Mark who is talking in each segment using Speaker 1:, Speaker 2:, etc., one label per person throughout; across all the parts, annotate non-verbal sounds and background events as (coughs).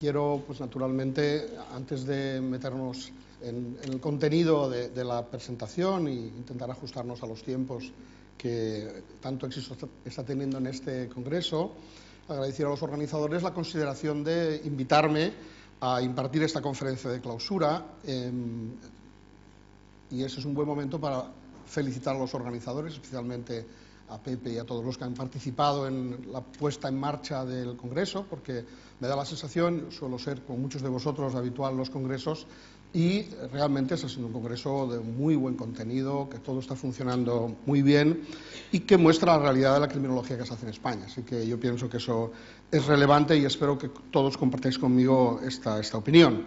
Speaker 1: Quiero, pues naturalmente, antes de meternos en, el contenido de, la presentación e intentar ajustarnos a los tiempos que tanto éxito está teniendo en este congreso, agradecer a los organizadores la consideración de invitarme a impartir esta conferencia de clausura em, y ese es un buen momento para felicitar a los organizadores, especialmente a Pepe y a todos los que han participado en la puesta en marcha del Congreso, porque me da la sensación, suelo ser con muchos de vosotros habitual los congresos, y realmente está siendo un congreso de muy buen contenido, que todo está funcionando muy bien y que muestra la realidad de la criminología que se hace en España. Así que yo pienso que eso es relevante y espero que todos compartáis conmigo esta, esta opinión.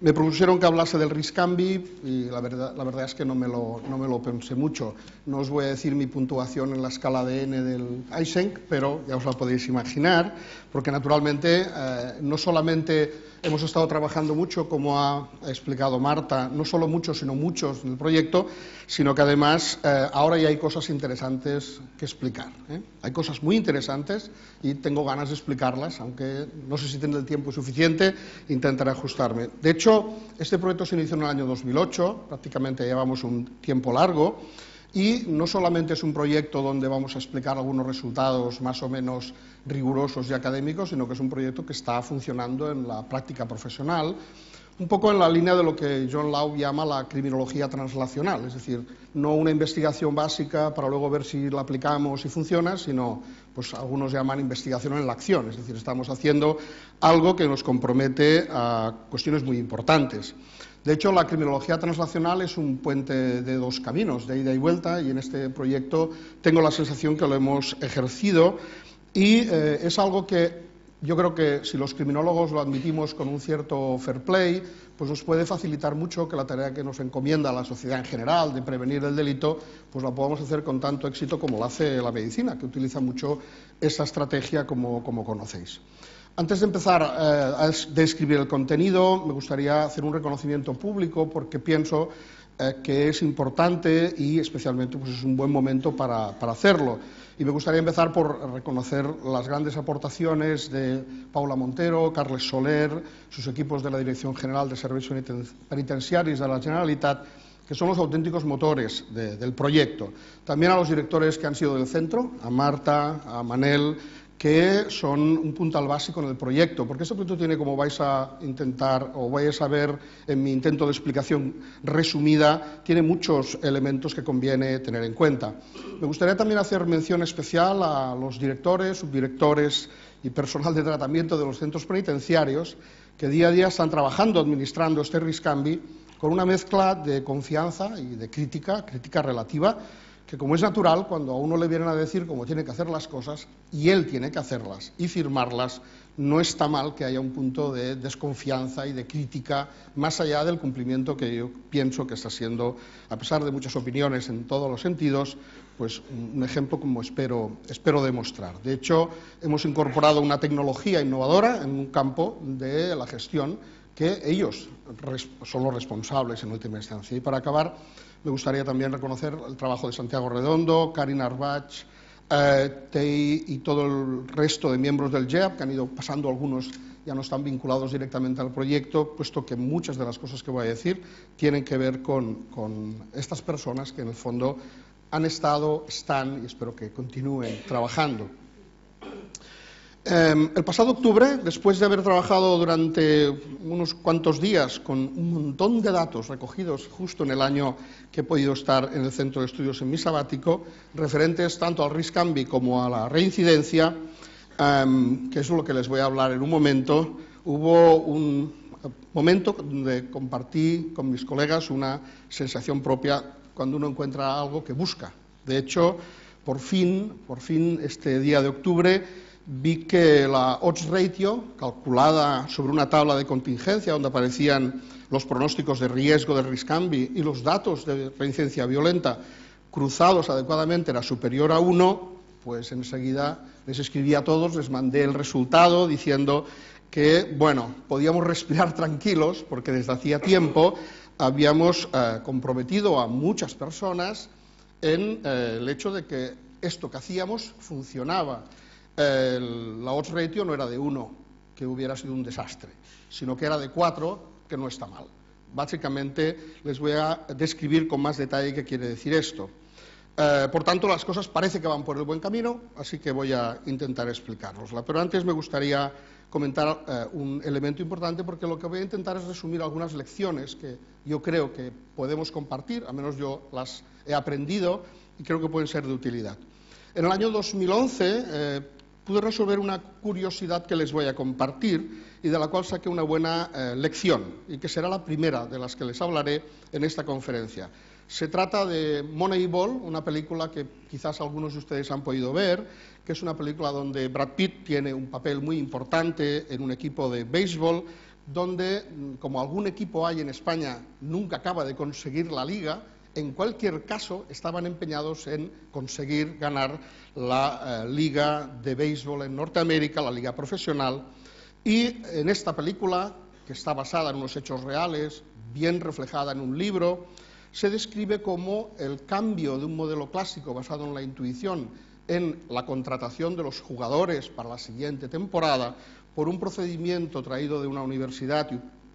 Speaker 1: Me propusieron que hablase del Riscambi y la verdad, la verdad es que no me, lo, no me, lo, pensé mucho. No os voy a decir mi puntuación en la escala de N del Eysenck, pero ya os la podéis imaginar, porque naturalmente eh, no solamente Hemos estado trabajando mucho, como ha explicado Marta, no solo muchos, sino muchos en el proyecto, sino que además eh, ahora ya hay cosas interesantes que explicar. ¿eh? Hay cosas muy interesantes y tengo ganas de explicarlas, aunque no sé si tendré el tiempo suficiente, intentaré ajustarme. De hecho, este proyecto se inició en el año 2008, prácticamente llevamos un tiempo largo. Y no solamente es un proyecto donde vamos a explicar algunos resultados más o menos rigurosos y académicos, sino que es un proyecto que está funcionando en la práctica profesional, un poco en la línea de lo que John Law llama la criminología translacional, es decir, no una investigación básica para luego ver si la aplicamos y funciona, sino, pues algunos llaman investigación en la acción, es decir, estamos haciendo algo que nos compromete a cuestiones muy importantes. De hecho, la criminología transnacional es un puente de dos caminos, de ida y vuelta, y en este proyecto tengo la sensación que lo hemos ejercido y eh, es algo que yo creo que si los criminólogos lo admitimos con un cierto fair play, pues nos puede facilitar mucho que la tarea que nos encomienda la sociedad en general de prevenir el delito, pues la podamos hacer con tanto éxito como lo hace la medicina, que utiliza mucho esa estrategia como conocéis. Antes de empezar eh, a describir el contenido, me gustaría hacer un reconocimiento público porque pienso eh, que es importante y especialmente pues, es un buen momento para, hacerlo. Y me gustaría empezar por reconocer las grandes aportaciones de Paula Montero, Carles Soler, sus equipos de la Dirección General de Servicios Penitenciarios de la Generalitat, que son los auténticos motores del proyecto. También a los directores que han sido del centro, a Marta, a Manel, que son un puntal básico en el proyecto, porque este proyecto tiene, como vais a intentar o vais a ver en mi intento de explicación resumida, tiene muchos elementos que conviene tener en cuenta. Me gustaría también hacer mención especial a los directores, subdirectores y personal de tratamiento de los centros penitenciarios que día a día están trabajando administrando este RISCAMBI con una mezcla de confianza y de crítica, crítica relativa, que como es natural, cuando a uno le vienen a decir cómo tiene que hacer las cosas y él tiene que hacerlas y firmarlas, no está mal que haya un punto de desconfianza y de crítica más allá del cumplimiento que yo pienso que está siendo, a pesar de muchas opiniones en todos los sentidos, pues un ejemplo como espero, espero demostrar. De hecho, hemos incorporado una tecnología innovadora en un campo de la gestión que ellos son los responsables en última instancia. Y para acabar, me gustaría también reconocer el trabajo de Santiago Redondo, Karin Arbach, eh, Tei y todo el resto de miembros del JEAP, que han ido pasando algunos ya no están vinculados directamente al proyecto, puesto que muchas de las cosas que voy a decir tienen que ver con estas personas que en el fondo han estado, están y espero que continúen trabajando. Em, el pasado octubre, después de haber trabajado durante unos cuantos días con un montón de datos recogidos justo en el año que he podido estar en el centro de estudios en mi sabático, referentes tanto al RISCAMBI como a la reincidencia, em, que es lo que les voy a hablar en un momento, hubo un momento donde compartí con mis colegas una sensación propia cuando uno encuentra algo que busca. De hecho, por fin, por fin, este día de octubre, vi que la odds ratio, calculada sobre una tabla de contingencia donde aparecían los pronósticos de riesgo de Riscambi y los datos de reincidencia violenta cruzados adecuadamente era superior a 1, pues enseguida les escribí a todos, les mandé el resultado diciendo que, bueno, podíamos respirar tranquilos porque desde hacía tiempo habíamos eh, comprometido a muchas personas en eh, el hecho de que esto que hacíamos funcionaba la odds ratio no era de 1, que hubiera sido un desastre, sino que era de cuatro, que no está mal. Básicamente les voy a describir con más detalle qué quiere decir esto. Eh, por tanto, las cosas parece que van por el buen camino, así que voy a intentar explicarosla. Pero antes me gustaría comentar eh, un elemento importante porque lo que voy a intentar es resumir algunas lecciones que yo creo que podemos compartir, al menos yo las he aprendido y creo que pueden ser de utilidad. En el año 2011 eh, pude resolver una curiosidad que les voy a compartir y de la cual saqué una buena lección y que será la primera de las que les hablaré en esta conferencia. Se trata de Moneyball, una película que quizás algunos de ustedes han podido ver, que es una película donde Brad Pitt tiene un papel muy importante en un equipo de béisbol, donde, mm, como algún equipo hay en España, nunca acaba de conseguir la liga, en cualquier caso estaban empeñados en conseguir ganar la eh, liga de béisbol en Norteamérica, la liga profesional, y en esta película, que está basada en unos hechos reales, bien reflejada en un libro, se describe como el cambio de un modelo clásico basado en la intuición en la contratación de los jugadores para la siguiente temporada por un procedimiento traído de una universidad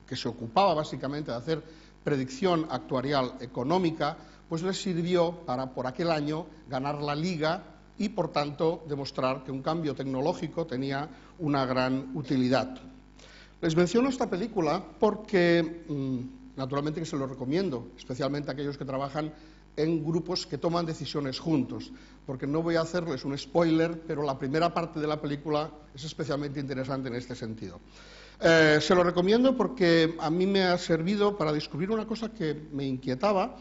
Speaker 1: que se ocupaba básicamente de hacer predicción actuarial económica, pues les sirvió para por aquel año ganar la liga y por tanto demostrar que un cambio tecnológico tenía una gran utilidad. Les menciono esta película porque mm, naturalmente que se lo recomiendo, especialmente a aquellos que trabajan en grupos que toman decisiones juntos, porque no voy a hacerles un spoiler, pero la primera parte de la película es especialmente interesante en este sentido. Eh, se lo recomiendo porque a mí me ha servido para descubrir una cosa que me inquietaba.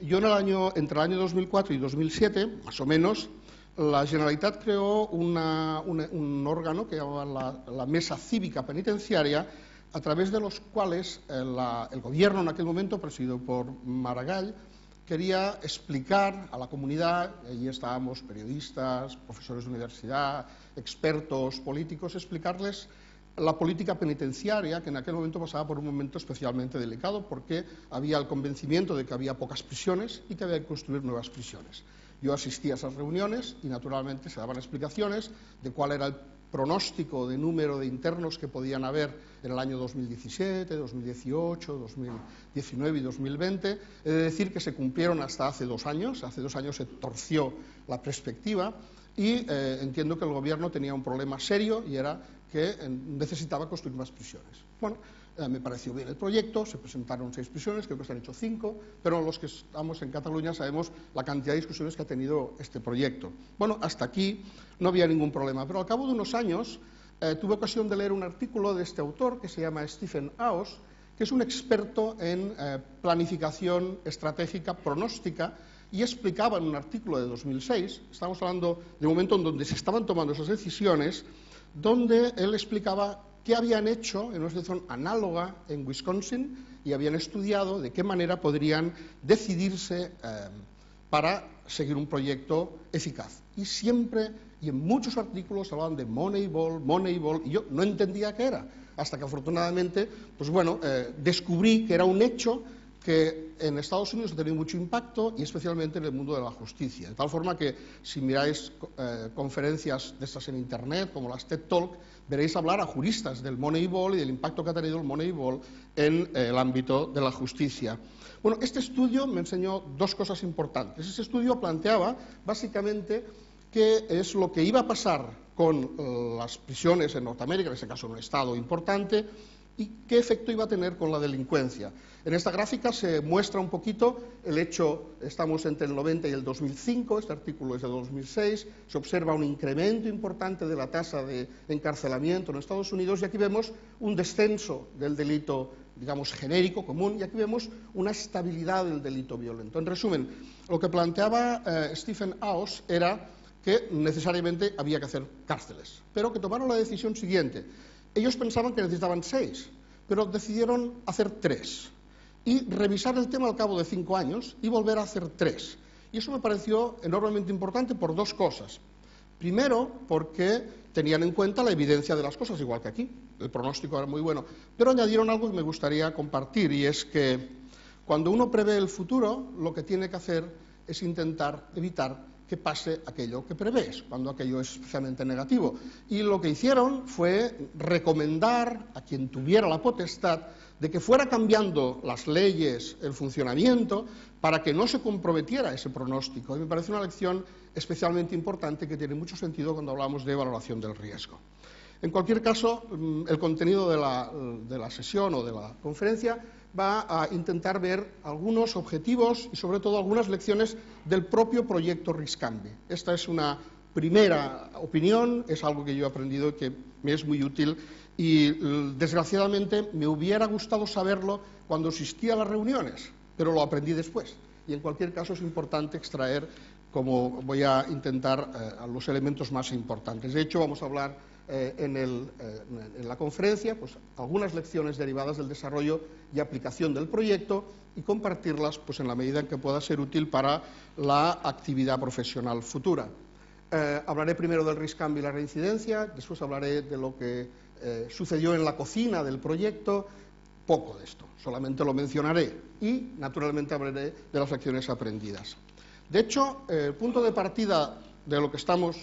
Speaker 1: Yo en el año, entre el año 2004 y 2007, más o menos, la Generalitat creó un órgano que llamaba la, Mesa Cívica Penitenciaria, a través de los cuales eh, el gobierno en aquel momento, presidido por Maragall, quería explicar a la comunidad, allí estábamos periodistas, profesores de universidad, expertos, políticos, explicarles la política penitenciaria, que en aquel momento pasaba por un momento especialmente delicado, porque había el convencimiento de que había pocas prisiones y que había que construir nuevas prisiones. Yo asistí a esas reuniones y naturalmente se daban explicaciones de cuál era el pronóstico de número de internos que podían haber en el año 2017, 2018, 2019 y 2020. He de decir que se cumplieron hasta hace dos años. Hace dos años se torció la perspectiva y eh, entiendo que el Gobierno tenía un problema serio y era que eh, necesitaba construir más prisiones. Bueno, eh, me pareció bien el proyecto, se presentaron seis prisiones, creo que se han hecho cinco, pero los que estamos en Cataluña sabemos la cantidad de discusiones que ha tenido este proyecto. Bueno, hasta aquí no había ningún problema, pero al cabo de unos años eh, tuve ocasión de leer un artículo de este autor que se llama Stephen Aus, que es un experto en planificación estratégica pronóstica y explicaba en un artículo de 2006, estamos hablando de un momento en donde se estaban tomando esas decisiones, donde él explicaba qué habían hecho en una situación análoga en Wisconsin y habían estudiado de qué manera podrían decidirse eh, para seguir un proyecto eficaz. Y siempre y en muchos artículos hablaban de Moneyball, Moneyball, y yo no entendía qué era, hasta que afortunadamente, pues bueno, eh, descubrí que era un hecho que en Estados Unidos ha tenido mucho impacto y especialmente en el mundo de la justicia. De tal forma que si miráis eh, conferencias de estas en Internet, como las TED Talk, veréis hablar a juristas del Moneyball y del impacto que ha tenido el Moneyball en eh, el ámbito de la justicia. Bueno, este estudio me enseñó dos cosas importantes. Ese estudio planteaba básicamente qué es lo que iba a pasar con eh, las prisiones en Norteamérica, en este caso en un estado importante, y qué efecto iba a tener con la delincuencia. En esta gráfica se muestra un poquito el hecho, estamos entre el 90 y el 2005, este artículo es de 2006, se observa un incremento importante de la tasa de encarcelamiento en Estados Unidos y aquí vemos un descenso del delito, digamos, genérico, común, y aquí vemos una estabilidad del delito violento. En resumen, lo que planteaba eh, Stephen Aus era que necesariamente había que hacer cárceles, pero que tomaron la decisión siguiente. Ellos pensaban que necesitaban seis, pero decidieron hacer tres y revisar el tema al cabo de cinco años y volver a hacer tres. Y eso me pareció enormemente importante por dos cosas. Primero, porque tenían en cuenta la evidencia de las cosas, igual que aquí. El pronóstico era muy bueno. Pero añadieron algo que me gustaría compartir, y es que cuando uno prevé el futuro, lo que tiene que hacer es intentar evitar que pase aquello que prevés, cuando aquello es especialmente negativo. Y lo que hicieron fue recomendar a quien tuviera la potestad de que fuera cambiando las leyes, el funcionamiento, para que no se comprometiera ese pronóstico. Y me parece una lección especialmente importante que tiene mucho sentido cuando hablamos de valoración del riesgo. En cualquier caso, mm, el contenido de la, sesión o de la conferencia va a intentar ver algunos objetivos y sobre todo algunas lecciones del propio proyecto RISCAMBI. Esta es una primera opinión, es algo que yo he aprendido que me es muy útil y desgraciadamente me hubiera gustado saberlo cuando asistía a las reuniones, pero lo aprendí después. Y en cualquier caso es importante extraer, como voy a intentar, eh, los elementos más importantes. De hecho, vamos a hablar eh, en, eh, en, la conferencia pues, algunas lecciones derivadas del desarrollo y aplicación del proyecto y compartirlas pues, en la medida en que pueda ser útil para la actividad profesional futura. hablaré primero del RISCAM y la reincidencia, después hablaré de lo que eh, sucedió en la cocina del proyecto, poco de esto, solamente lo mencionaré y naturalmente hablaré de las lecciones aprendidas. De hecho, eh, el punto de partida de lo que estamos,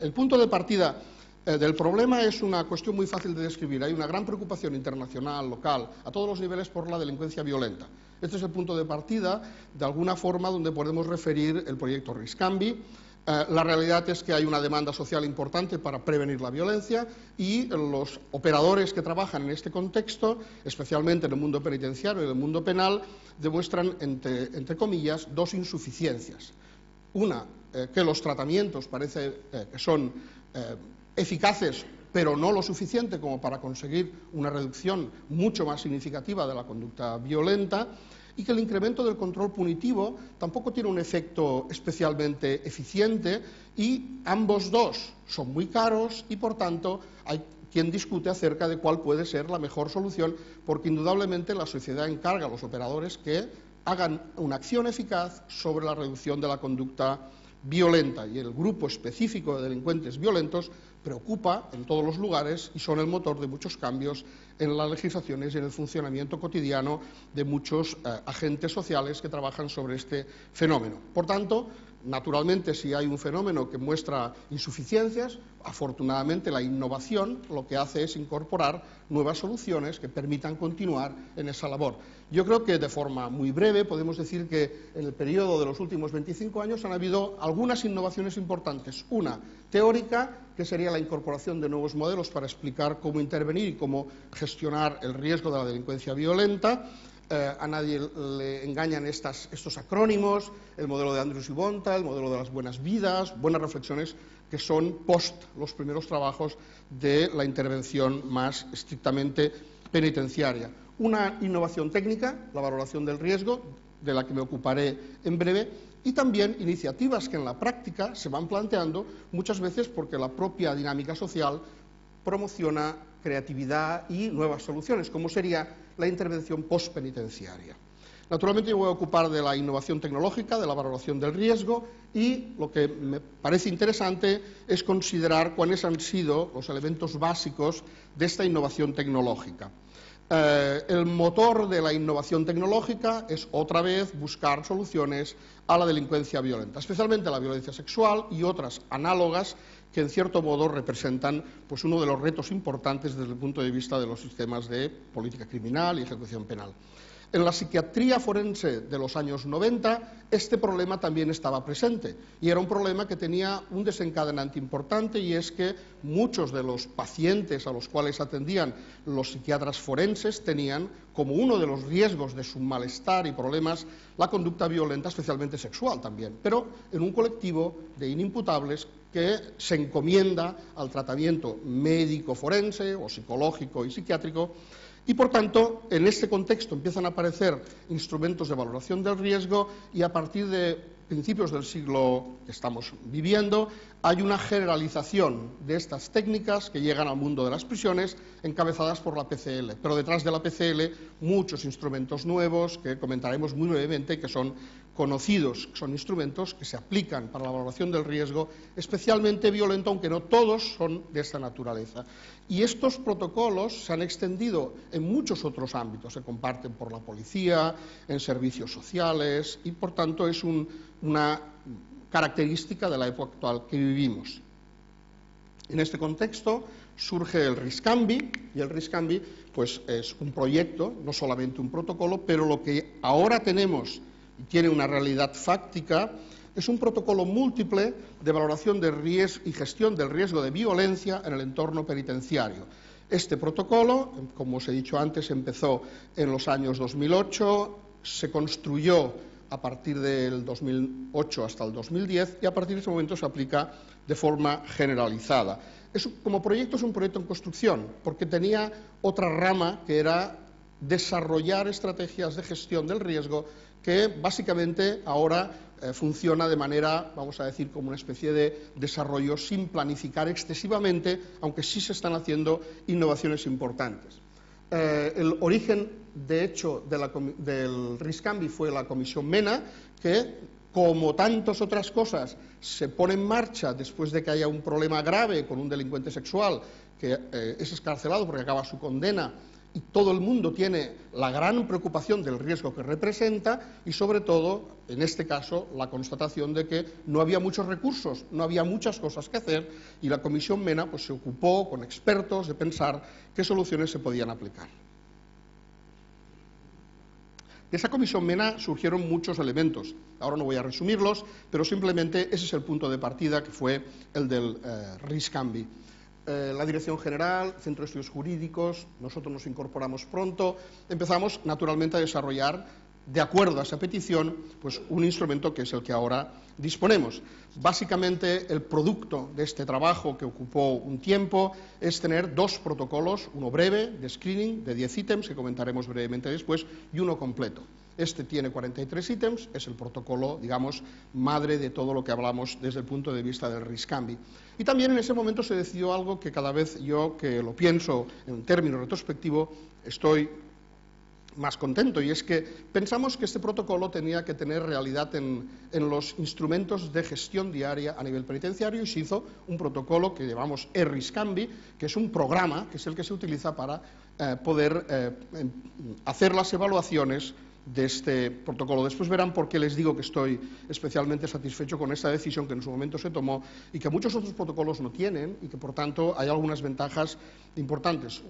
Speaker 1: el punto de partida eh, del problema es una cuestión muy fácil de describir. Hay una gran preocupación internacional, local, a todos los niveles por la delincuencia violenta. Este es el punto de partida, de alguna forma, donde podemos referir el proyecto RISCAMBI, eh, la realidad es que hay una demanda social importante para prevenir la violencia y los operadores que trabajan en este contexto, especialmente en el mundo penitenciario y en el mundo penal, demuestran, entre, comillas, dos insuficiencias. Una, eh, que los tratamientos parece eh, que son eficaces, pero no lo suficiente como para conseguir una reducción mucho más significativa de la conducta violenta y que el incremento del control punitivo tampoco tiene un efecto especialmente eficiente y ambos dos son muy caros y por tanto hay quien discute acerca de cuál puede ser la mejor solución porque indudablemente la sociedad encarga a los operadores que hagan una acción eficaz sobre la reducción de la conducta violenta y el grupo específico de delincuentes violentos preocupa en todos los lugares y son el motor de muchos cambios en las legislaciones y en el funcionamiento cotidiano de muchos eh, agentes sociales que trabajan sobre este fenómeno. Por tanto, naturalmente, si hay un fenómeno que muestra insuficiencias, afortunadamente la innovación lo que hace es incorporar nuevas soluciones que permitan continuar en esa labor. Yo creo que de forma muy breve podemos decir que en el periodo de los últimos 25 años han habido algunas innovaciones importantes. Una teórica, que sería la incorporación de nuevos modelos para explicar cómo intervenir y cómo gestionar el riesgo de la delincuencia violenta. Eh, a nadie le engañan estos acrónimos, el modelo de Andrews y Bonta, el modelo de las buenas vidas, buenas reflexiones que son post los primeros trabajos de la intervención más estrictamente penitenciaria. Una innovación técnica, la valoración del riesgo, de la que me ocuparé en breve, y también iniciativas que en la práctica se van planteando muchas veces porque la propia dinámica social promociona creatividad y nuevas soluciones, como sería la intervención postpenitenciaria. Naturalmente yo voy a ocupar de la innovación tecnológica, de la valoración del riesgo y lo que me parece interesante es considerar cuáles han sido los elementos básicos de esta innovación tecnológica. Eh, el motor de la innovación tecnológica es otra vez buscar soluciones a la delincuencia violenta, especialmente la violencia sexual y otras análogas que en cierto modo representan pues, uno de los retos importantes desde el punto de vista de los sistemas de política criminal y ejecución penal. En la psiquiatría forense de los años 90 este problema también estaba presente y era un problema que tenía un desencadenante importante y es que muchos de los pacientes a los cuales atendían los psiquiatras forenses tenían como uno de los riesgos de su malestar y problemas la conducta violenta, especialmente sexual también, pero en un colectivo de inimputables que se encomienda al tratamiento médico forense o psicológico y psiquiátrico y por tanto, en este contexto empiezan a aparecer instrumentos de valoración del riesgo y a partir de principios del siglo que estamos viviendo hay una generalización de estas técnicas que llegan al mundo de las prisiones encabezadas por la PCL. Pero detrás de la PCL muchos instrumentos nuevos que comentaremos muy brevemente que son conocidos, son instrumentos que se aplican para la valoración del riesgo, especialmente violento, aunque no todos son de esta naturaleza. Y estos protocolos se han extendido en muchos otros ámbitos, se comparten por la policía, en servicios sociales, y por tanto es una característica de la época actual que vivimos. En este contexto surge el RISCAMBI y el RISCAMBI pues, es un proyecto, no solamente un protocolo, pero lo que ahora tenemos y tiene una realidad fáctica es un protocolo múltiple de valoración de riesgo y gestión del riesgo de violencia en el entorno penitenciario. Este protocolo, como os he dicho antes, empezó en los años 2008, se construyó a partir del 2008 hasta el 2010 y a partir de ese momento se aplica de forma generalizada. como proyecto es un proyecto en construcción, porque tenía otra rama que era desarrollar estrategias de gestión del riesgo que básicamente ahora eh, funciona de manera, vamos a decir, como una especie de desarrollo sin planificar excesivamente, aunque sí se están haciendo innovaciones importantes. Eh, el origen, de hecho, del RISCAMBI fue la Comisión MENA, que, como tantas otras cosas, se pone en marcha después de que haya un problema grave con un delincuente sexual que eh, es escarcelado porque acaba su condena y todo el mundo tiene la gran preocupación del riesgo que representa y sobre todo, en este caso, la constatación de que no había muchos recursos, no había muchas cosas que hacer y la Comisión MENA pues, se ocupó con expertos de pensar qué soluciones se podían aplicar. De esa Comisión MENA surgieron muchos elementos. Ahora no voy a resumirlos, pero simplemente ese es el punto de partida que fue el del eh, RISCAMBI. Eh, la Dirección General, Centro de Estudios Jurídicos, nosotros nos incorporamos pronto, empezamos naturalmente a desarrollar, de acuerdo a esa petición, pues un instrumento que es el que ahora disponemos. Básicamente, el producto de este trabajo que ocupó un tiempo es tener dos protocolos, uno breve de screening de 10 ítems, que comentaremos brevemente después, y uno completo. Este tiene 43 ítems, es el protocolo, digamos, madre de todo lo que hablamos desde el punto de vista del RISCAMBI. Y también en ese momento se decidió algo que cada vez yo, que lo pienso en términos retrospectivos, estoy más contento, y es que pensamos que este protocolo tenía que tener realidad en, los instrumentos de gestión diaria a nivel penitenciario y se hizo un protocolo que llamamos ERRISCAMBI, que es un programa que es el que se utiliza para eh, poder eh, hacer las evaluaciones de este protocolo. Después verán por qué les digo que estoy especialmente satisfecho con esta decisión que en su momento se tomó y que muchos otros protocolos no tienen y que, por tanto, hay algunas ventajas importantes.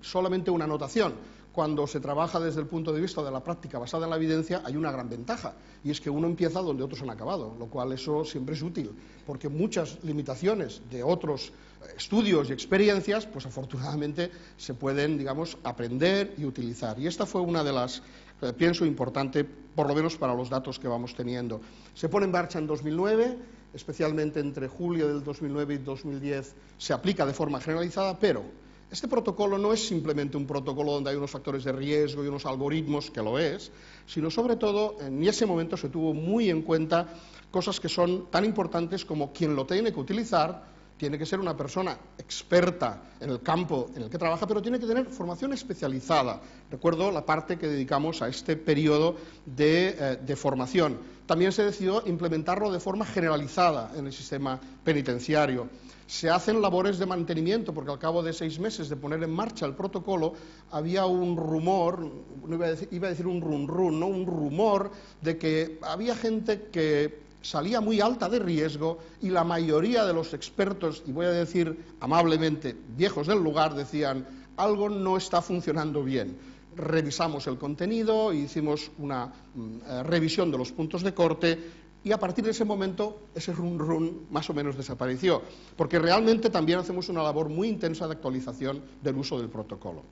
Speaker 1: Solamente una anotación. Cuando se trabaja desde el punto de vista de la práctica basada en la evidencia, hay una gran ventaja, y es que uno empieza donde otros han acabado, lo cual eso siempre es útil, porque muchas limitaciones de otros estudios y experiencias, pues afortunadamente se pueden, digamos, aprender y utilizar. Y esta fue una de las eh, pienso importante, por lo menos para los datos que vamos teniendo. Se pone en marcha en 2009, especialmente entre julio del 2009 y 2010 se aplica de forma generalizada, pero este protocolo no es simplemente un protocolo donde hay unos factores de riesgo y unos algoritmos, que lo es, sino sobre todo en ese momento se tuvo muy en cuenta cosas que son tan importantes como quién lo tiene que utilizar, tiene que ser una persona experta en el campo en el que trabaja, pero tiene que tener formación especializada. Recuerdo la parte que dedicamos a este periodo de, eh, formación. También se decidió implementarlo de forma generalizada en el sistema penitenciario. Se hacen labores de mantenimiento, porque al cabo de seis meses de poner en marcha el protocolo, había un rumor, iba a decir, iba a decir un run run, ¿no? un rumor de que había gente que salía muy alta de riesgo y la mayoría de los expertos, y voy a decir amablemente viejos del lugar, decían algo no está funcionando bien. Revisamos el contenido, hicimos una mm, eh, revisión de los puntos de corte y a partir de ese momento ese run run más o menos desapareció, porque realmente también hacemos una labor muy intensa de actualización del uso del protocolo.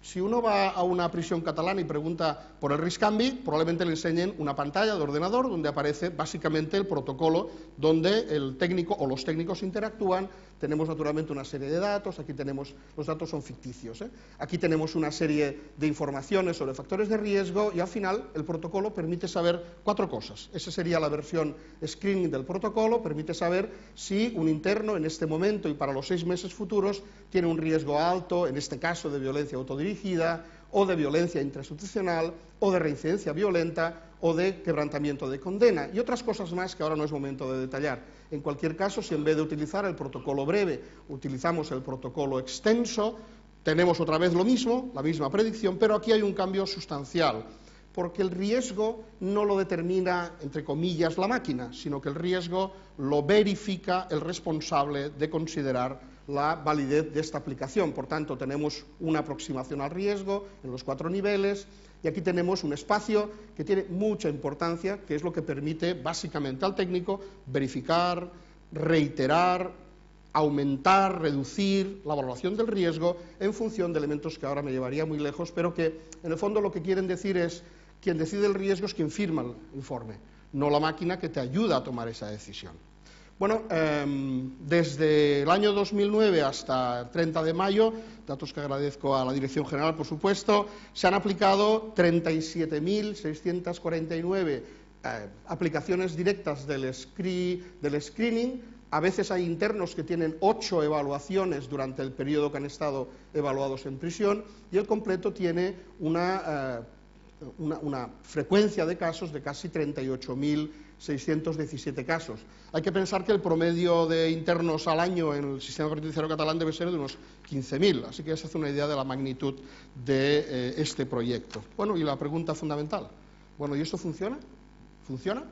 Speaker 1: Si uno va a una prisión catalana y pregunta por el RISCAMBI, probablemente le enseñen una pantalla de ordenador donde aparece básicamente el protocolo donde el técnico o los técnicos interactúan tenemos naturalmente una serie de datos, aquí tenemos, los datos son ficticios, ¿eh? aquí tenemos una serie de informaciones sobre factores de riesgo y al final el protocolo permite saber cuatro cosas. Esa sería la versión screening del protocolo, permite saber si un interno en este momento y para los seis meses futuros tiene un riesgo alto, en este caso de violencia autodirigida, o de violencia intrainstitucional, o de reincidencia violenta, o de quebrantamiento de condena, y otras cosas más que ahora no es momento de detallar. En cualquier caso, si en vez de utilizar el protocolo breve utilizamos el protocolo extenso, tenemos otra vez lo mismo, la misma predicción, pero aquí hay un cambio sustancial. porque el riesgo no lo determina, entre comillas, la máquina, sino que el riesgo lo verifica el responsable de considerar la validez de esta aplicación. Por tanto, tenemos una aproximación al riesgo en los cuatro niveles y aquí tenemos un espacio que tiene mucha importancia, que es lo que permite básicamente al técnico verificar, reiterar, aumentar, reducir la valoración del riesgo en función de elementos que ahora me llevaría muy lejos, pero que en el fondo lo que quieren decir es quien decide el riesgo es quien firma el informe, no la máquina que te ayuda a tomar esa decisión. Bueno, em, desde el año 2009 hasta el 30 de mayo, datos que agradezco a la Dirección General, por supuesto, se han aplicado 37.649 eh, aplicaciones directas del, screening. A veces hay internos que tienen ocho evaluaciones durante el periodo que han estado evaluados en prisión y el completo tiene una... Eh, una, frecuencia de casos de casi 38.617 casos. Hay que pensar que el promedio de internos al año en el sistema penitenciario catalán debe ser de unos 15.000, así que ya se hace una idea de la magnitud de eh, este proyecto. Bueno, y la pregunta fundamental, bueno, ¿y esto funciona? ¿Funciona?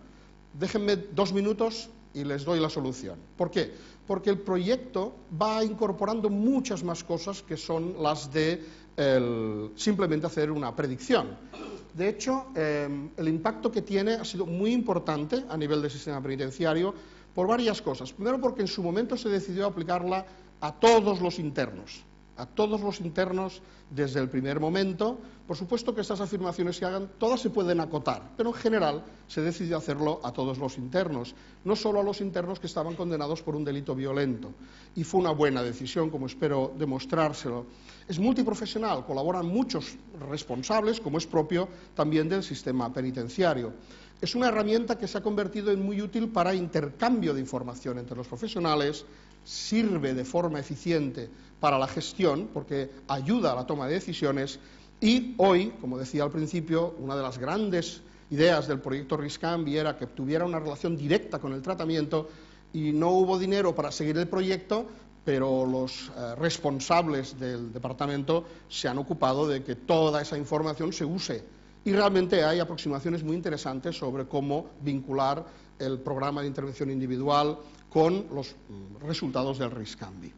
Speaker 1: Déjenme dos minutos y les doy la solución. ¿Por qué? Porque el proyecto va incorporando muchas más cosas que son las de simplemente hacer una predicción. De hecho, em, el impacto que tiene ha sido muy importante a nivel del sistema penitenciario por varias cosas. Primero porque en su momento se decidió aplicarla a todos los internos, a todos los internos desde el primer momento. Por supuesto que estas afirmaciones que hagan, todas se pueden acotar, pero en general se decidió hacerlo a todos los internos, no solo a los internos que estaban condenados por un delito violento. Y fue una buena decisión, como espero demostrárselo. Es multiprofesional, colaboran muchos responsables, como es propio también del sistema penitenciario. Es una herramienta que se ha convertido en muy útil para intercambio de información entre los profesionales, sirve de forma eficiente para la gestión, porque ayuda a la toma de decisiones, y hoy, como decía al principio, una de las grandes ideas del proyecto Riscambi era que tuviera una relación directa con el tratamiento y no hubo dinero para seguir el proyecto, pero los eh, responsables del departamento se han ocupado de que toda esa información se use. Y realmente hay aproximaciones muy interesantes sobre cómo vincular el programa de intervención individual con los mm, resultados del RISCAMBI.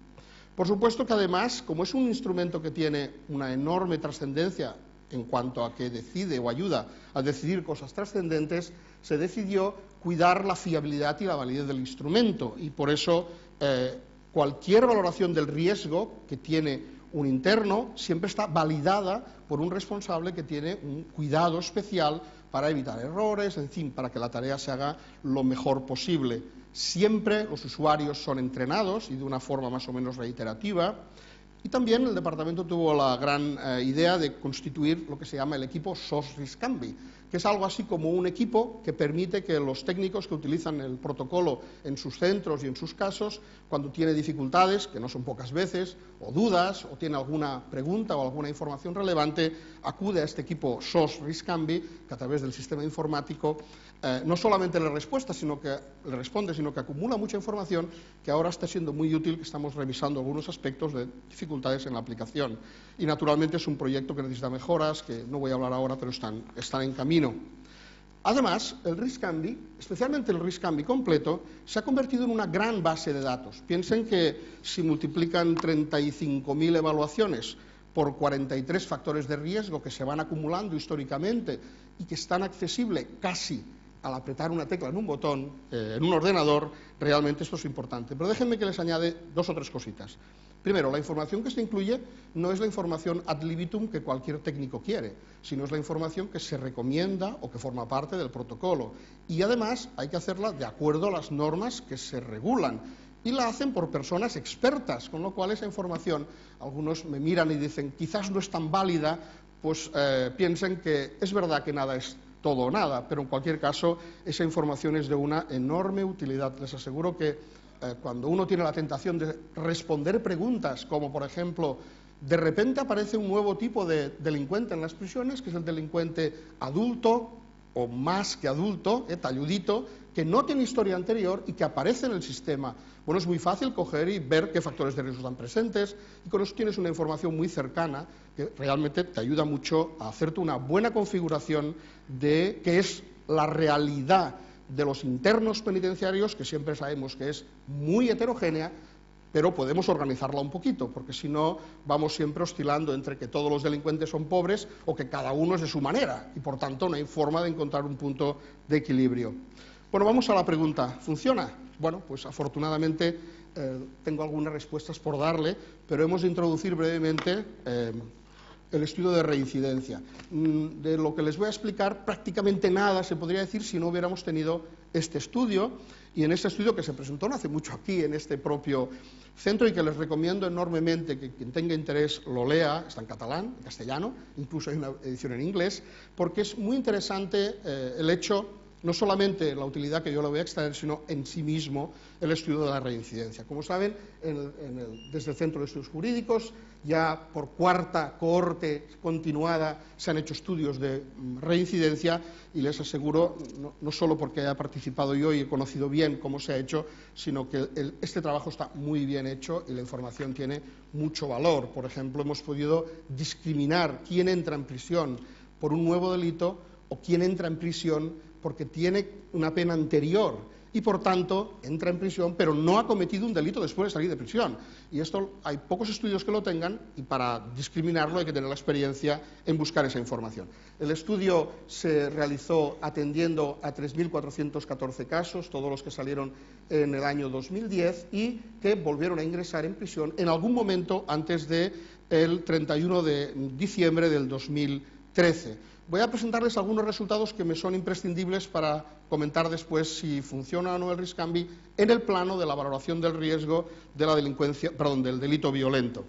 Speaker 1: Por supuesto que además, como es un instrumento que tiene una enorme trascendencia en cuanto a que decide o ayuda a decidir cosas trascendentes, se decidió cuidar la fiabilidad y la validez del instrumento y por eso eh, cualquier valoración del riesgo que tiene un interno siempre está validada por un responsable que tiene un cuidado especial para evitar errores, en fin, para que la tarea se haga lo mejor posible. Siempre los usuarios son entrenados y de una forma más o menos reiterativa. Y también el departamento tuvo la gran eh, idea de constituir lo que se llama el equipo SOS Riscambi, que es algo así como un equipo que permite que los técnicos que utilizan el protocolo en sus centros y en sus casos, cuando tiene dificultades, que no son pocas veces, o dudas, o tiene alguna pregunta o alguna información relevante, acude a este equipo SOS Riscambi, que a través del sistema informático eh, no solamente le respuesta, sino que le responde, sino que acumula mucha información que ahora está siendo muy útil, que estamos revisando algunos aspectos de dificultades en la aplicación. Y naturalmente es un proyecto que necesita mejoras, que no voy a hablar ahora, pero están, están en camino. Además, el RISCAMBI, especialmente el RISCAMBI completo, se ha convertido en una gran base de datos. Piensen que si multiplican 35.000 evaluaciones por 43 factores de riesgo que se van acumulando históricamente y que están accesibles casi al apretar una tecla en un botón, eh, en un ordenador, realmente esto es importante. Pero déjenme que les añade dos o tres cositas. Primero, la información que se incluye no es la información ad libitum que cualquier técnico quiere, sino es la información que se recomienda o que forma parte del protocolo. Y además hay que hacerla de acuerdo a las normas que se regulan. Y la hacen por personas expertas, con lo cual esa información, algunos me miran y dicen, quizás no es tan válida, pues eh, piensen que es verdad que nada es todo o nada, pero en cualquier caso esa información es de una enorme utilidad. Les aseguro que eh, cuando uno tiene la tentación de responder preguntas, como por ejemplo, de repente aparece un nuevo tipo de delincuente en las prisiones, que es el delincuente adulto, o más que adulto, eh, talludito, que no tiene historia anterior y que aparece en el sistema. Bueno, es muy fácil coger y ver qué factores de riesgo están presentes y con eso tienes una información muy cercana que realmente te ayuda mucho a hacerte una buena configuración de qué es la realidad de los internos penitenciarios, que siempre sabemos que es muy heterogénea, pero podemos organizarla un poquito, porque si no vamos siempre oscilando entre que todos los delincuentes son pobres o que cada uno es de su manera, y por tanto no hay forma de encontrar un punto de equilibrio. Bueno, vamos a la pregunta. ¿Funciona? Bueno, pues afortunadamente eh, tengo algunas respuestas por darle, pero hemos de introducir brevemente eh, el estudio de reincidencia. Mm, de lo que les voy a explicar, prácticamente nada se podría decir si no hubiéramos tenido este estudio y en este estudio que se presentó no hace mucho aquí, en este propio centro, y que les recomiendo enormemente que quien tenga interés lo lea, está en catalán, en castellano, incluso hay una edición en inglés, porque es muy interesante eh, el hecho no solamente la utilidad que yo le voy a extraer, sino en sí mismo el estudio de la reincidencia. Como saben, desde el Centro de Estudios Jurídicos, ya por cuarta cohorte continuada se han hecho estudios de mm, reincidencia y les aseguro, no, solo porque haya participado yo y he conocido bien cómo se ha hecho, sino que este trabajo está muy bien hecho y la información tiene mucho valor. Por ejemplo, hemos podido discriminar quién entra en prisión por un nuevo delito o quién entra en prisión porque tiene una pena anterior y por tanto entra en prisión, pero no ha cometido un delito después de salir de prisión. Y esto hay pocos estudios que lo tengan y para discriminarlo hay que tener la experiencia en buscar esa información. El estudio se realizó atendiendo a 3.414 casos, todos los que salieron en el año 2010 y que volvieron a ingresar en prisión en algún momento antes del 31 de diciembre del 2013 voy a presentarles algunos resultados que me son imprescindibles para comentar después si funciona o no el RISCAMBI en el plano de la valoración del riesgo de la delincuencia, perdón, del delito violento.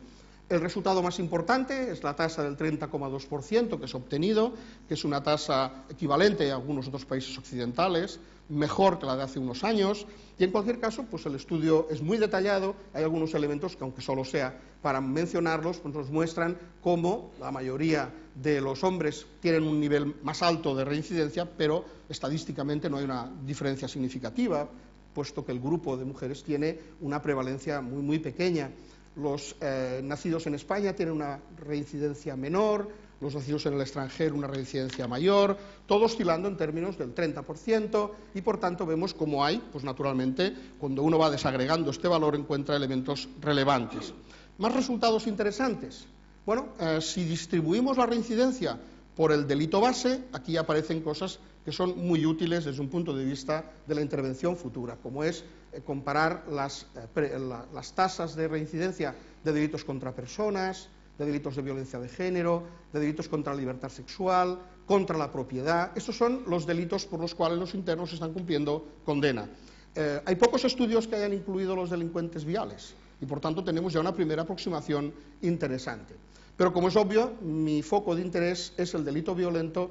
Speaker 1: El resultado más importante es la tasa del 30,2% que es obtenido, que es una tasa equivalente a algunos otros países occidentales, mejor que la de hace unos años, y en cualquier caso, pues el estudio es muy detallado, hay algunos elementos que, aunque solo sea para mencionarlos, pues nos muestran cómo la mayoría de los hombres tienen un nivel más alto de reincidencia, pero estadísticamente no hay una diferencia significativa, puesto que el grupo de mujeres tiene una prevalencia muy, muy pequeña. Los eh, nacidos en España tienen una reincidencia menor, los nacidos en el extranjero una reincidencia mayor, todo oscilando en términos del 30% y por tanto vemos cómo hay, pues naturalmente, cuando uno va desagregando este valor encuentra elementos relevantes. Más resultados interesantes. Bueno, eh, si distribuimos la reincidencia por el delito base, aquí aparecen cosas que son muy útiles desde un punto de vista de la intervención futura, como es eh, comparar las, eh, las tasas de reincidencia de delitos contra personas, de delitos de violencia de género, de delitos contra la libertad sexual, contra la propiedad. Estos son los delitos por los cuales los internos están cumpliendo condena. Eh, hay pocos estudios que hayan incluido los delincuentes viales y por tanto tenemos ya una primera aproximación interesante. Pero como es obvio, mi foco de interés es el delito violento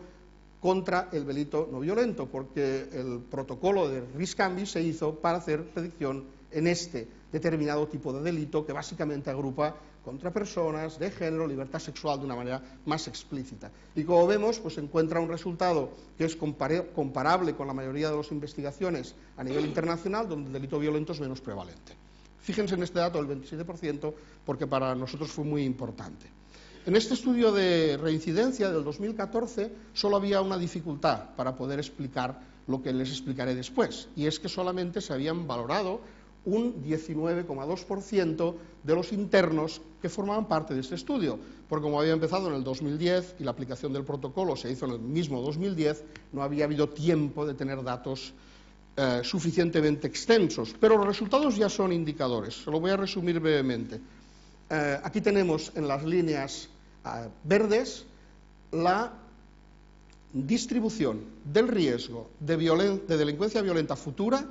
Speaker 1: contra el delito no violento, porque el protocolo de RISCAMBI se hizo para hacer predicción en este determinado tipo de delito que básicamente agrupa contra personas, de género, libertad sexual de una manera más explícita. Y como vemos, pues encuentra un resultado que es comparable con la mayoría de las investigaciones a nivel internacional, donde el delito violento es menos prevalente. Fíjense en este dato del 27%, porque para nosotros fue muy importante. En este estudio de reincidencia del 2014 solo había una dificultad para poder explicar lo que les explicaré después, y es que solamente se habían valorado un 19,2% de los internos que formaban parte de este estudio, porque como había empezado en el 2010 y la aplicación del protocolo se hizo en el mismo 2010, no había habido tiempo de tener datos eh, suficientemente extensos. Pero los resultados ya son indicadores, se lo voy a resumir brevemente. Eh, aquí tenemos en las líneas verdes la distribución del riesgo de, de delincuencia violenta futura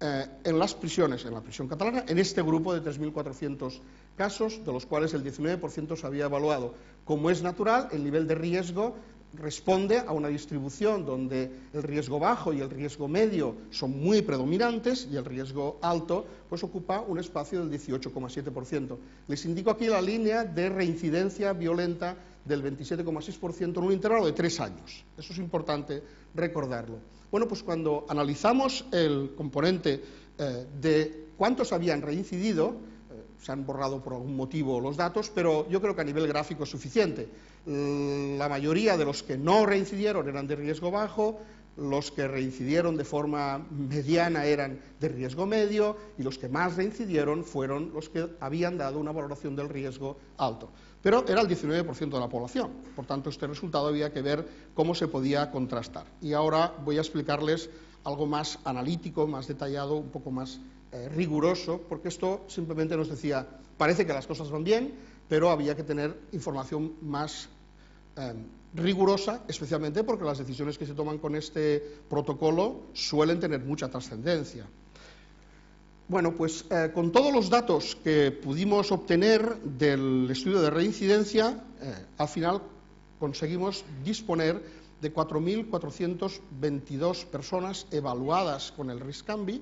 Speaker 1: eh, en las prisiones, en la prisión catalana, en este grupo de 3.400 casos, de los cuales el 19% se había evaluado. Como es natural, el nivel de riesgo responde a una distribución donde el riesgo bajo y el riesgo medio son muy predominantes y el riesgo alto pues ocupa un espacio del 18,7%. Les indico aquí la línea de reincidencia violenta del 27,6% en un intervalo de tres años. Eso es importante recordarlo. Bueno, pues cuando analizamos el componente eh, de cuántos habían reincidido, eh, se han borrado por algún motivo los datos, pero yo creo que a nivel gráfico es suficiente. La mayoría de los que no reincidieron eran de riesgo bajo, los que reincidieron de forma mediana eran de riesgo medio y los que más reincidieron fueron los que habían dado una valoración del riesgo alto. Pero era el 19% de la población, por tanto este resultado había que ver cómo se podía contrastar. Y ahora voy a explicarles algo más analítico, más detallado, un poco más eh, riguroso, porque esto simplemente nos decía, parece que las cosas van bien, pero había que tener información más eh, rigurosa, especialmente porque las decisiones que se toman con este protocolo suelen tener mucha trascendencia. Bueno, pues eh, con todos los datos que pudimos obtener del estudio de reincidencia, eh, al final conseguimos disponer de 4.422 personas evaluadas con el RISCAMBI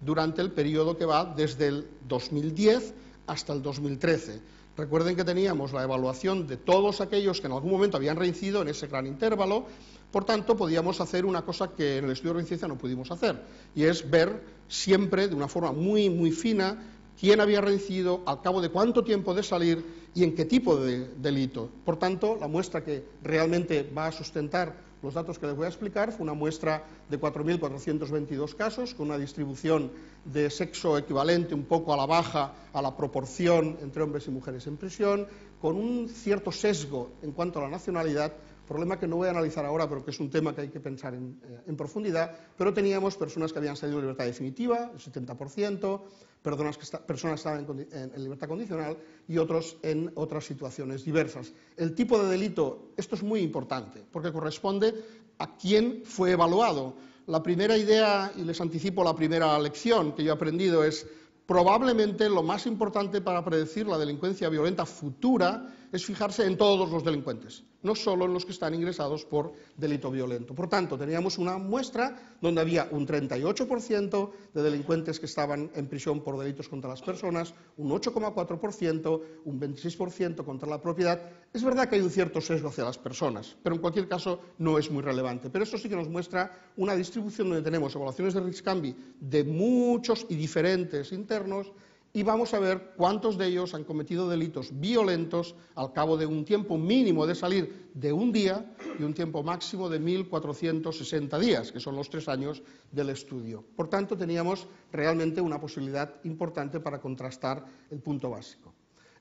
Speaker 1: durante el periodo que va desde el 2010 hasta el 2013 Recuerden que teníamos la evaluación de todos aquellos que en algún momento habían reincidido en ese gran intervalo, por tanto podíamos hacer una cosa que en el estudio de reincidencia no pudimos hacer, y es ver siempre de una forma muy, muy fina quién había reincidido, al cabo de cuánto tiempo de salir y en qué tipo de delito. Por tanto, la muestra que realmente va a sustentar los datos que les voy a explicar fue una muestra de 4.422 casos, con una distribución de sexo equivalente un poco a la baja a la proporción entre hombres y mujeres en prisión, con un cierto sesgo en cuanto a la nacionalidad, problema que no voy a analizar ahora, pero que es un tema que hay que pensar en, eh, profundidad, pero teníamos personas que habían salido en libertad definitiva, el 70%, personas que, personas estaban en, libertad condicional y otros en otras situaciones diversas. El tipo de delito, esto es muy importante, porque corresponde a quién fue evaluado. La primera idea, y les anticipo la primera lección que yo he aprendido, es probablemente lo más importante para predecir la delincuencia violenta futura es fijarse en todos los delincuentes, no solo en los que están ingresados por delito violento. Por tanto, teníamos una muestra donde había un 38% de delincuentes que estaban en prisión por delitos contra las personas, un 8,4%, un 26% contra la propiedad. Es verdad que hay un cierto sesgo hacia las personas, pero en cualquier caso no es muy relevante. Pero esto sí que nos muestra una distribución donde tenemos evaluaciones de Riscambi de muchos y diferentes internos y vamos a ver cuántos de ellos han cometido delitos violentos al cabo de un tiempo mínimo de salir de un día y un tiempo máximo de 1.460 días, que son los tres años del estudio. Por tanto, teníamos realmente una posibilidad importante para contrastar el punto básico.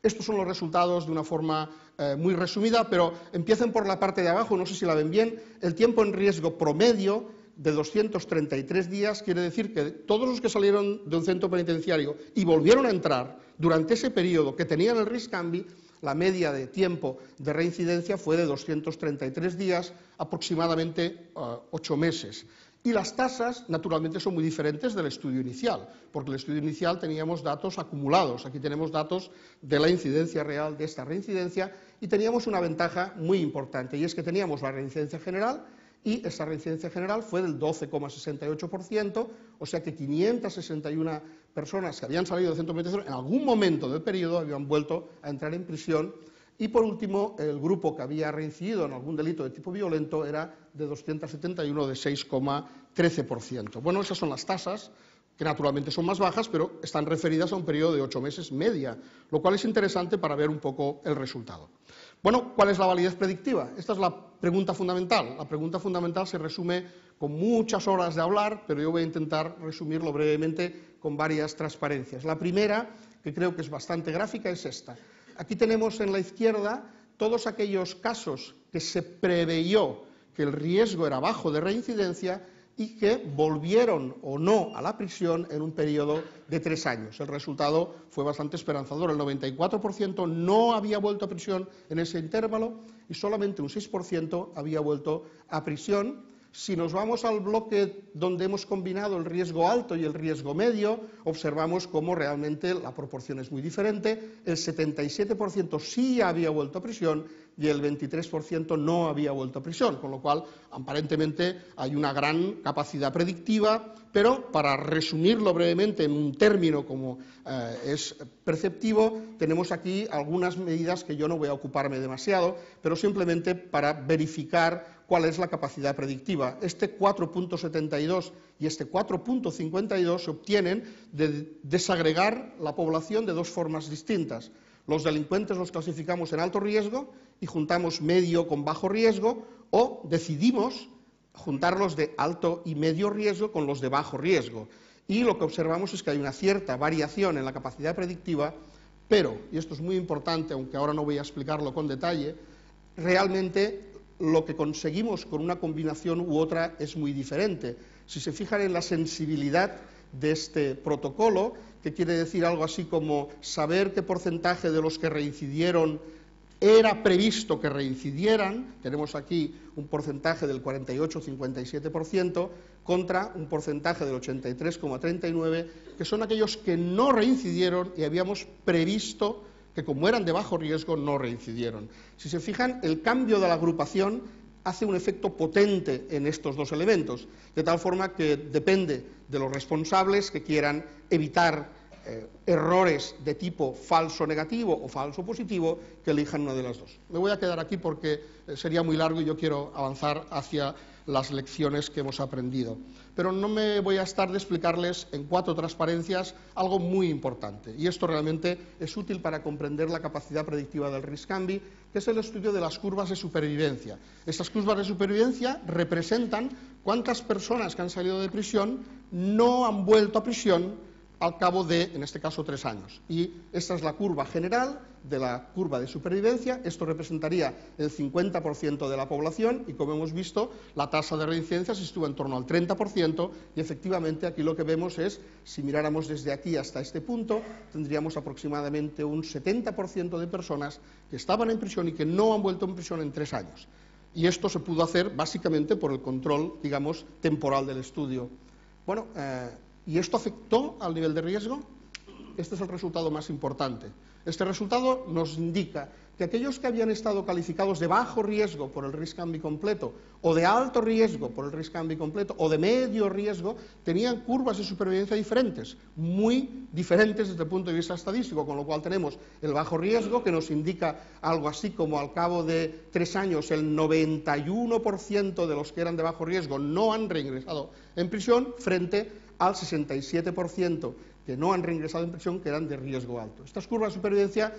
Speaker 1: Estos son los resultados de una forma eh, muy resumida, pero empiecen por la parte de abajo, no sé si la ven bien. El tiempo en riesgo promedio de 233 días quiere decir que todos los que salieron de un centro penitenciario y volvieron a entrar durante ese periodo que tenían el RISCAMBI, la media de tiempo de reincidencia fue de 233 días, aproximadamente uh, ocho meses. Y las tasas, naturalmente, son muy diferentes del estudio inicial, porque el estudio inicial teníamos datos acumulados. Aquí tenemos datos de la incidencia real de esta reincidencia y teníamos una ventaja muy importante, y es que teníamos la reincidencia general y esa reincidencia general fue del 12,68%, o sea que 561 personas que habían salido del centro penitenciario en algún momento del periodo habían vuelto a entrar en prisión. Y por último, el grupo que había reincidido en algún delito de tipo violento era de 271, de 6,13%. Bueno, esas son las tasas que naturalmente son más bajas, pero están referidas a un periodo de ocho meses media, lo cual es interesante para ver un poco el resultado. Bueno, ¿cuál es la validez predictiva? Esta es la pregunta fundamental. La pregunta fundamental se resume con muchas horas de hablar, pero yo voy a intentar resumirlo brevemente con varias transparencias. La primera, que creo que es bastante gráfica, es esta. Aquí tenemos en la izquierda todos aquellos casos que se preveyó que el riesgo era bajo de reincidencia y que volvieron o no a la prisión en un periodo de tres años. El resultado fue bastante esperanzador. El 94% no había vuelto a prisión en ese intervalo y solamente un 6% había vuelto a prisión Si nos vamos al bloque donde hemos combinado el riesgo alto y el riesgo medio, observamos cómo realmente la proporción es muy diferente. El 77% sí había vuelto a prisión y el 23% no había vuelto a prisión, con lo cual aparentemente hay una gran capacidad predictiva, pero para resumirlo brevemente en un término como eh, es perceptivo, tenemos aquí algunas medidas que yo no voy a ocuparme demasiado, pero simplemente para verificar cuál es la capacidad predictiva. Este 4.72 y este 4.52 se obtienen de desagregar la población de dos formas distintas. Los delincuentes los clasificamos en alto riesgo y juntamos medio con bajo riesgo o decidimos juntarlos de alto y medio riesgo con los de bajo riesgo. Y lo que observamos es que hay una cierta variación en la capacidad predictiva, pero, y esto es muy importante, aunque ahora no voy a explicarlo con detalle, realmente lo que conseguimos con una combinación u otra es muy diferente. Si se fijan en la sensibilidad de este protocolo, que quiere decir algo así como saber qué porcentaje de los que reincidieron era previsto que reincidieran, tenemos aquí un porcentaje del 48-57% contra un porcentaje del 83,39%, que son aquellos que no reincidieron y habíamos previsto que como eran de bajo riesgo no reincidieron. Si se fijan, el cambio de la agrupación hace un efecto potente en estos dos elementos, de tal forma que depende de los responsables que quieran evitar eh, errores de tipo falso negativo o falso positivo, que elijan una de las dos. Me voy a quedar aquí porque eh, sería muy largo y yo quiero avanzar hacia las lecciones que hemos aprendido. Pero no me voy a estar de explicarles en cuatro transparencias algo muy importante, y esto realmente es útil para comprender la capacidad predictiva del RISCAMBI, que es el estudio de las curvas de supervivencia. Estas curvas de supervivencia representan cuántas personas que han salido de prisión no han vuelto a prisión al cabo de, en este caso, tres años. Y esta es la curva general de la curva de supervivencia. Esto representaría el 50% de la población y, como hemos visto, la tasa de reincidencia se estuvo en torno al 30% y, efectivamente, aquí lo que vemos es, si miráramos desde aquí hasta este punto, tendríamos aproximadamente un 70% de personas que estaban en prisión y que no han vuelto en prisión en tres años. Y esto se pudo hacer básicamente por el control, digamos, temporal del estudio. Bueno, eh, ¿Y esto afectó al nivel de riesgo? Este es el resultado más importante. Este resultado nos indica que aquellos que habían estado calificados de bajo riesgo por el risk completo o de alto riesgo por el risk completo o de medio riesgo tenían curvas de supervivencia diferentes, muy diferentes desde el punto de vista estadístico, con lo cual tenemos el bajo riesgo que nos indica algo así como al cabo de tres años el 91% de los que eran de bajo riesgo no han reingresado en prisión frente al 67% que no han reingresado en prisión que eran de riesgo alto. Estas curvas de supervivencia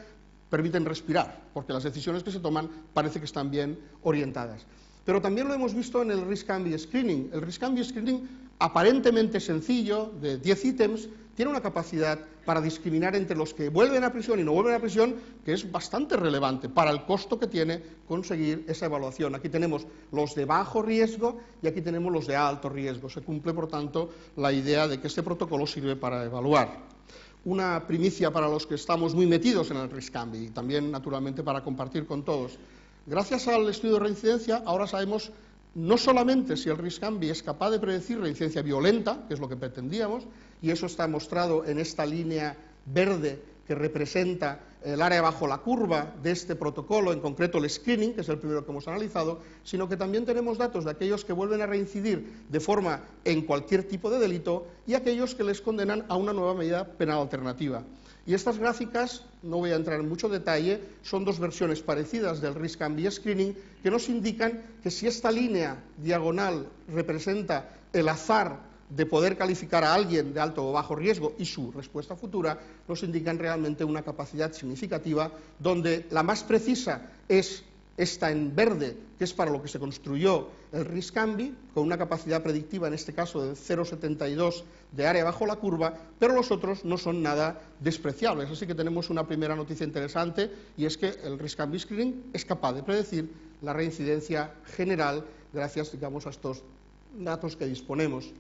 Speaker 1: permiten respirar, porque las decisiones que se toman parece que están bien orientadas. Pero también lo hemos visto en el Risk and Screening. El Risk and Screening, aparentemente sencillo, de 10 ítems, tiene una capacidad para discriminar entre los que vuelven a prisión y no vuelven a prisión que es bastante relevante para el costo que tiene conseguir esa evaluación. Aquí tenemos los de bajo riesgo y aquí tenemos los de alto riesgo. Se cumple, por tanto, la idea de que este protocolo sirve para evaluar. Una primicia para los que estamos muy metidos en el RISCAMBI y también, naturalmente, para compartir con todos. Gracias al estudio de reincidencia, ahora sabemos no solamente si el RISCAMBI es capaz de predecir reincidencia violenta, que es lo que pretendíamos, y eso está mostrado en esta línea verde que representa el área bajo la curva de este protocolo, en concreto el screening, que es el primero que hemos analizado, sino que también tenemos datos de aquellos que vuelven a reincidir de forma en cualquier tipo de delito y aquellos que les condenan a una nueva medida penal alternativa. Y estas gráficas, no voy a entrar en mucho detalle, son dos versiones parecidas del Risk and Screening que nos indican que si esta línea diagonal representa el azar de poder calificar a alguien de alto o bajo riesgo y su respuesta futura, nos indican realmente una capacidad significativa donde la más precisa es esta en verde, que es para lo que se construyó el RISCAMBI, con una capacidad predictiva en este caso de 0,72 de área bajo la curva, pero los otros no son nada despreciables. Así que tenemos una primera noticia interesante y es que el RISCAMBI Screening es capaz de predecir la reincidencia general gracias, digamos, a estos datos que disponemos.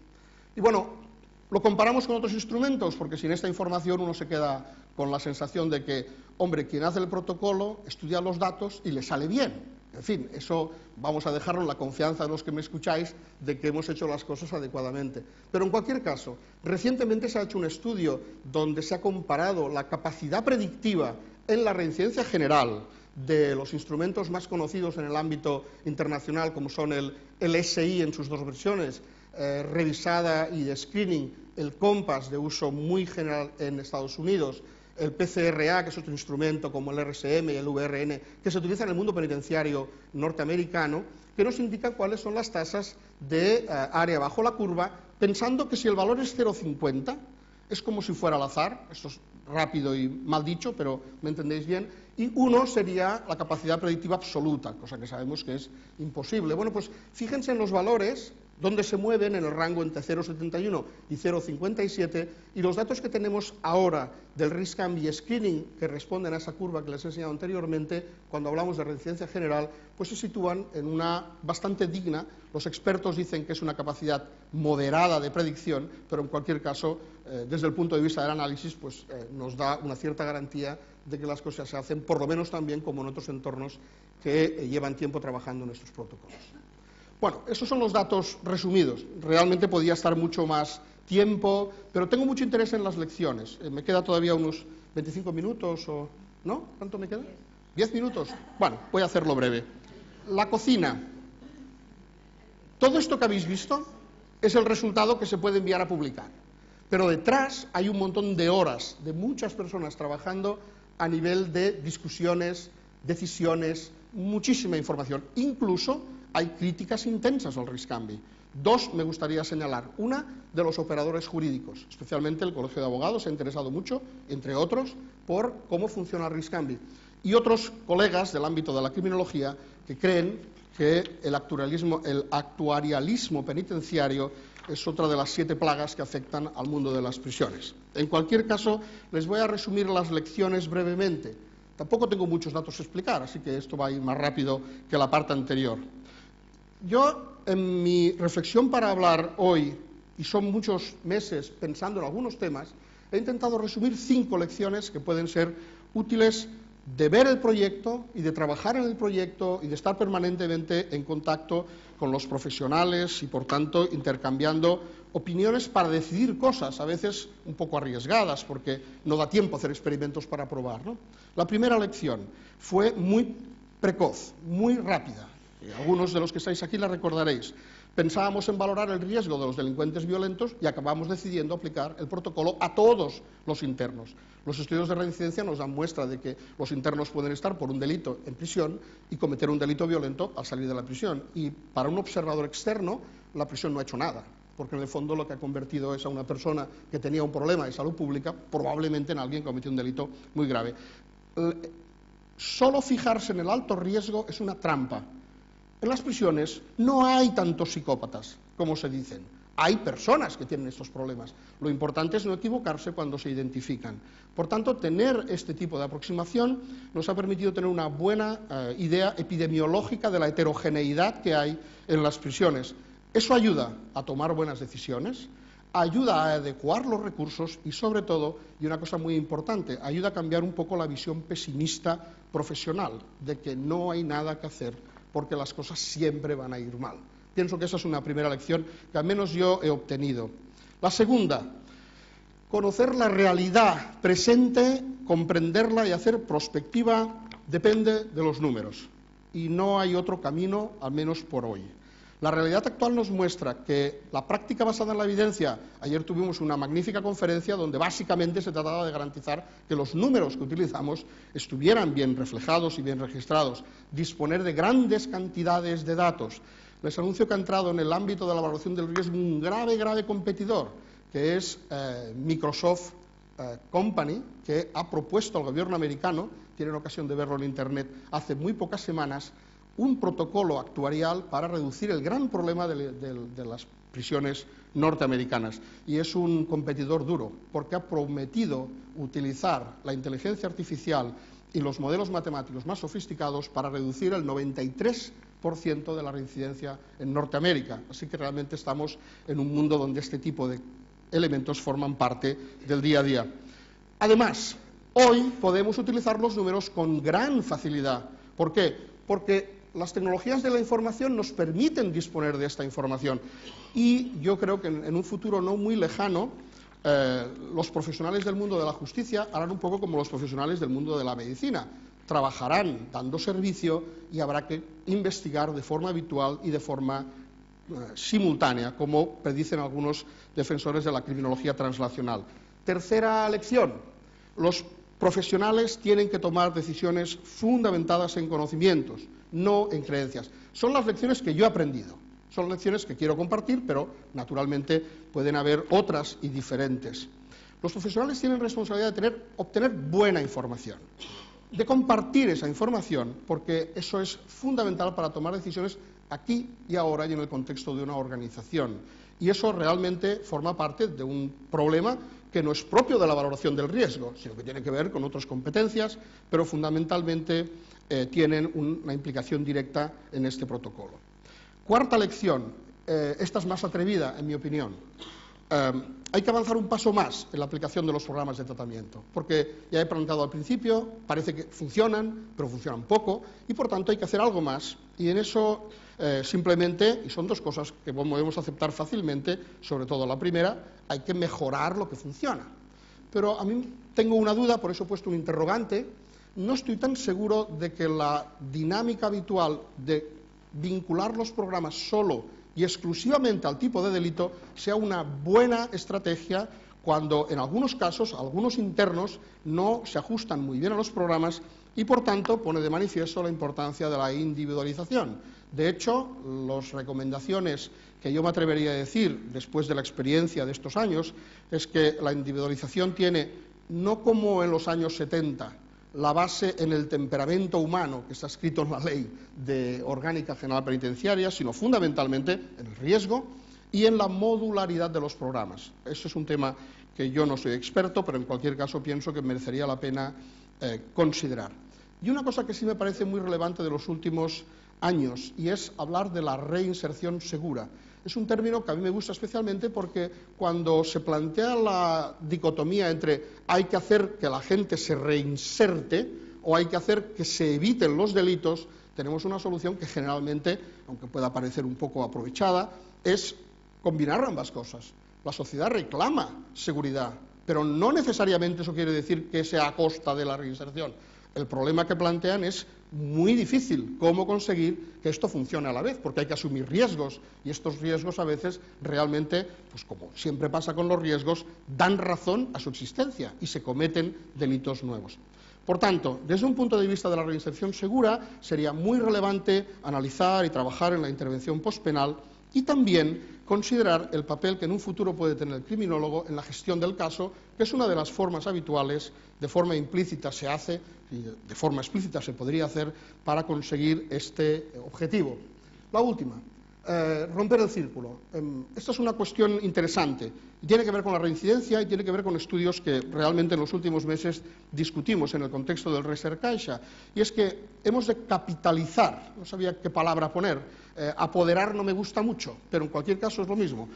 Speaker 1: Y bueno, lo comparamos con otros instrumentos, porque sin esta información uno se queda con la sensación de que, hombre, quien hace el protocolo estudia los datos y le sale bien. En fin, eso vamos a dejarlo en la confianza de los que me escucháis de que hemos hecho las cosas adecuadamente. Pero en cualquier caso, recientemente se ha hecho un estudio donde se ha comparado la capacidad predictiva en la reincidencia general de los instrumentos más conocidos en el ámbito internacional, como son el, SI en sus dos versiones, eh, revisada y de screening, el COMPAS de uso muy general en Estados Unidos, el PCRA, que es otro instrumento como el RSM y el VRN, que se utiliza en el mundo penitenciario norteamericano, que nos indican cuáles son las tasas de eh, área bajo la curva, pensando que si el valor es 0,50, es como si fuera al azar, esto es rápido y mal dicho, pero me entendéis bien, y uno sería la capacidad predictiva absoluta, cosa que sabemos que es imposible. Bueno, pues fíjense en los valores donde se mueven en el rango entre 0,71 y 0,57 y los datos que tenemos ahora del risk y screening que responden a esa curva que les he enseñado anteriormente, cuando hablamos de residencia general, pues se sitúan en una bastante digna. Los expertos dicen que es una capacidad moderada de predicción, pero en cualquier caso, eh, desde el punto de vista del análisis, pues eh, nos da una cierta garantía de que las cosas se hacen por lo menos tan bien como en otros entornos que eh, llevan tiempo trabajando en estos protocolos. Bueno, esos son los datos resumidos. Realmente podía estar mucho más tiempo, pero tengo mucho interés en las lecciones. Eh, me queda todavía unos 25 minutos o... ¿No? ¿Cuánto me queda? ¿10 minutos? Bueno, voy a hacerlo breve. La cocina. Todo esto que habéis visto es el resultado que se puede enviar a publicar. Pero detrás hay un montón de horas de muchas personas trabajando a nivel de discusiones, decisiones, muchísima información. Incluso hay críticas intensas al RISCAMBI. Dos me gustaría señalar. Una de los operadores jurídicos, especialmente el Colegio de Abogados se ha interesado mucho, entre otros, por cómo funciona el RISCAMBI. Y otros colegas del ámbito de la criminología que creen que el actuarialismo, el actuarialismo penitenciario es otra de las siete plagas que afectan al mundo de las prisiones. En cualquier caso, les voy a resumir las lecciones brevemente. Tampoco tengo muchos datos a explicar, así que esto va a ir más rápido que la parte anterior. Yo, en mi reflexión para hablar hoy, y son muchos meses pensando en algunos temas, he intentado resumir cinco lecciones que pueden ser útiles de ver el proyecto y de trabajar en el proyecto y de estar permanentemente en contacto con los profesionales y, por tanto, intercambiando opiniones para decidir cosas, a veces un poco arriesgadas, porque no da tiempo hacer experimentos para probar. La primera lección fue muy precoz, muy rápida algunos de los que estáis aquí la recordaréis. Pensábamos en valorar el riesgo de los delincuentes violentos y acabamos decidiendo aplicar el protocolo a todos los internos. Los estudios de reincidencia nos dan muestra de que los internos pueden estar por un delito en prisión y cometer un delito violento al salir de la prisión. Y para un observador externo, la prisión no ha hecho nada, porque en el fondo lo que ha convertido es a una persona que tenía un problema de salud pública probablemente en alguien que cometió un delito muy grave. Solo fijarse en el alto riesgo es una trampa en las prisiones no hay tantos psicópatas como se dicen. Hay personas que tienen estos problemas. Lo importante es no equivocarse cuando se identifican. Por tanto, tener este tipo de aproximación nos ha permitido tener una buena eh, idea epidemiológica de la heterogeneidad que hay en las prisiones. Eso ayuda a tomar buenas decisiones, ayuda a adecuar los recursos y, sobre todo, y una cosa muy importante, ayuda a cambiar un poco la visión pesimista profesional de que no hay nada que hacer porque las cosas siempre van a ir mal. Pienso que esa es una primera lección que al menos yo he obtenido. La segunda, conocer la realidad presente, comprenderla y hacer prospectiva depende de los números. Y no hay otro camino, al menos por hoy. La realidad actual nos muestra que la práctica basada en la evidencia, ayer tuvimos una magnífica conferencia donde básicamente se trataba de garantizar que los números que utilizamos estuvieran bien reflejados y bien registrados, disponer de grandes cantidades de datos. Les anuncio que ha entrado en el ámbito de la evaluación del riesgo un grave, grave competidor, que es eh, Microsoft eh, Company, que ha propuesto al gobierno americano, tienen ocasión de verlo en Internet, hace muy pocas semanas, un protocolo actuarial para reducir el gran problema de, las prisiones norteamericanas. Y es un competidor duro, porque ha prometido utilizar la inteligencia artificial y los modelos matemáticos más sofisticados para reducir el 93% de la reincidencia en Norteamérica. Así que realmente estamos en un mundo donde este tipo de elementos forman parte del día a día. Además, hoy podemos utilizar los números con gran facilidad. ¿Por qué? Porque las tecnologías de la información nos permiten disponer de esta información y yo creo que en, un futuro no muy lejano eh, los profesionales del mundo de la justicia harán un poco como los profesionales del mundo de la medicina. Trabajarán dando servicio y habrá que investigar de forma habitual y de forma eh, simultánea, como predicen algunos defensores de la criminología translacional. Tercera lección. Los profesionales tienen que tomar decisiones fundamentadas en conocimientos, no en creencias. Son las lecciones que yo he aprendido. Son lecciones que quiero compartir, pero naturalmente pueden haber otras y diferentes. Los profesionales tienen responsabilidad de obtener buena información, de compartir esa información, porque eso es fundamental para tomar decisiones aquí y ahora y en el contexto de una organización. Y eso realmente forma parte de un problema que no es propio de la valoración del riesgo, sino que tiene que ver con otras competencias, pero fundamentalmente eh, tienen una implicación directa en este protocolo. Cuarta lección, eh, esta es más atrevida, en mi opinión. Eh, hay que avanzar un paso más en la aplicación de los programas de tratamiento, porque ya he preguntado al principio, parece que funcionan, pero funcionan poco, y por tanto hay que hacer algo más. Y en eso eh, simplemente, y son dos cosas que podemos aceptar fácilmente, sobre todo la primera, hay que mejorar lo que funciona. Pero a mí tengo una duda, por eso he puesto un interrogante, no estoy tan seguro de que la dinámica habitual de vincular los programas solo y exclusivamente al tipo de delito sea una buena estrategia cuando en algunos casos algunos internos no se ajustan muy bien a los programas y por tanto pone de manifiesto la importancia de la individualización. De hecho, las recomendaciones que yo me atrevería a decir después de la experiencia de estos años es que la individualización tiene, no como en los años 70, la base en el temperamento humano que está escrito en la ley de orgánica general penitenciaria, sino fundamentalmente en el riesgo y en la modularidad de los programas. Eso es un tema que yo no soy experto, pero en cualquier caso pienso que merecería la pena eh, considerar. Y una cosa que sí me parece muy relevante de los últimos años y es hablar de la reinserción segura. Es un término que a mí me gusta especialmente porque cuando se plantea la dicotomía entre hay que hacer que la gente se reinserte o hay que hacer que se eviten los delitos, tenemos una solución que generalmente, aunque pueda parecer un poco aprovechada, es combinar ambas cosas. La sociedad reclama seguridad, pero no necesariamente eso quiere decir que sea a costa de la reinserción. El problema que plantean es muy difícil cómo conseguir que esto funcione a la vez, porque hay que asumir riesgos y estos riesgos a veces realmente, pues como siempre pasa con los riesgos, dan razón a su existencia y se cometen delitos nuevos. Por tanto, desde un punto de vista de la reinserción segura, sería muy relevante analizar y trabajar en la intervención postpenal y también considerar el papel que en un futuro puede tener el criminólogo en la gestión del caso, que es una de las formas habituales, de forma implícita se hace, y de forma explícita se podría hacer para conseguir este objetivo. La última, eh, romper el círculo. Em, esta es una cuestión interesante. Tiene que ver con la reincidencia y tiene que ver con estudios que realmente en los últimos meses discutimos en el contexto del Reser Caixa. Y es que hemos de capitalizar, no sabía qué palabra poner, eh, apoderar no me gusta mucho, pero en cualquier caso es lo mismo,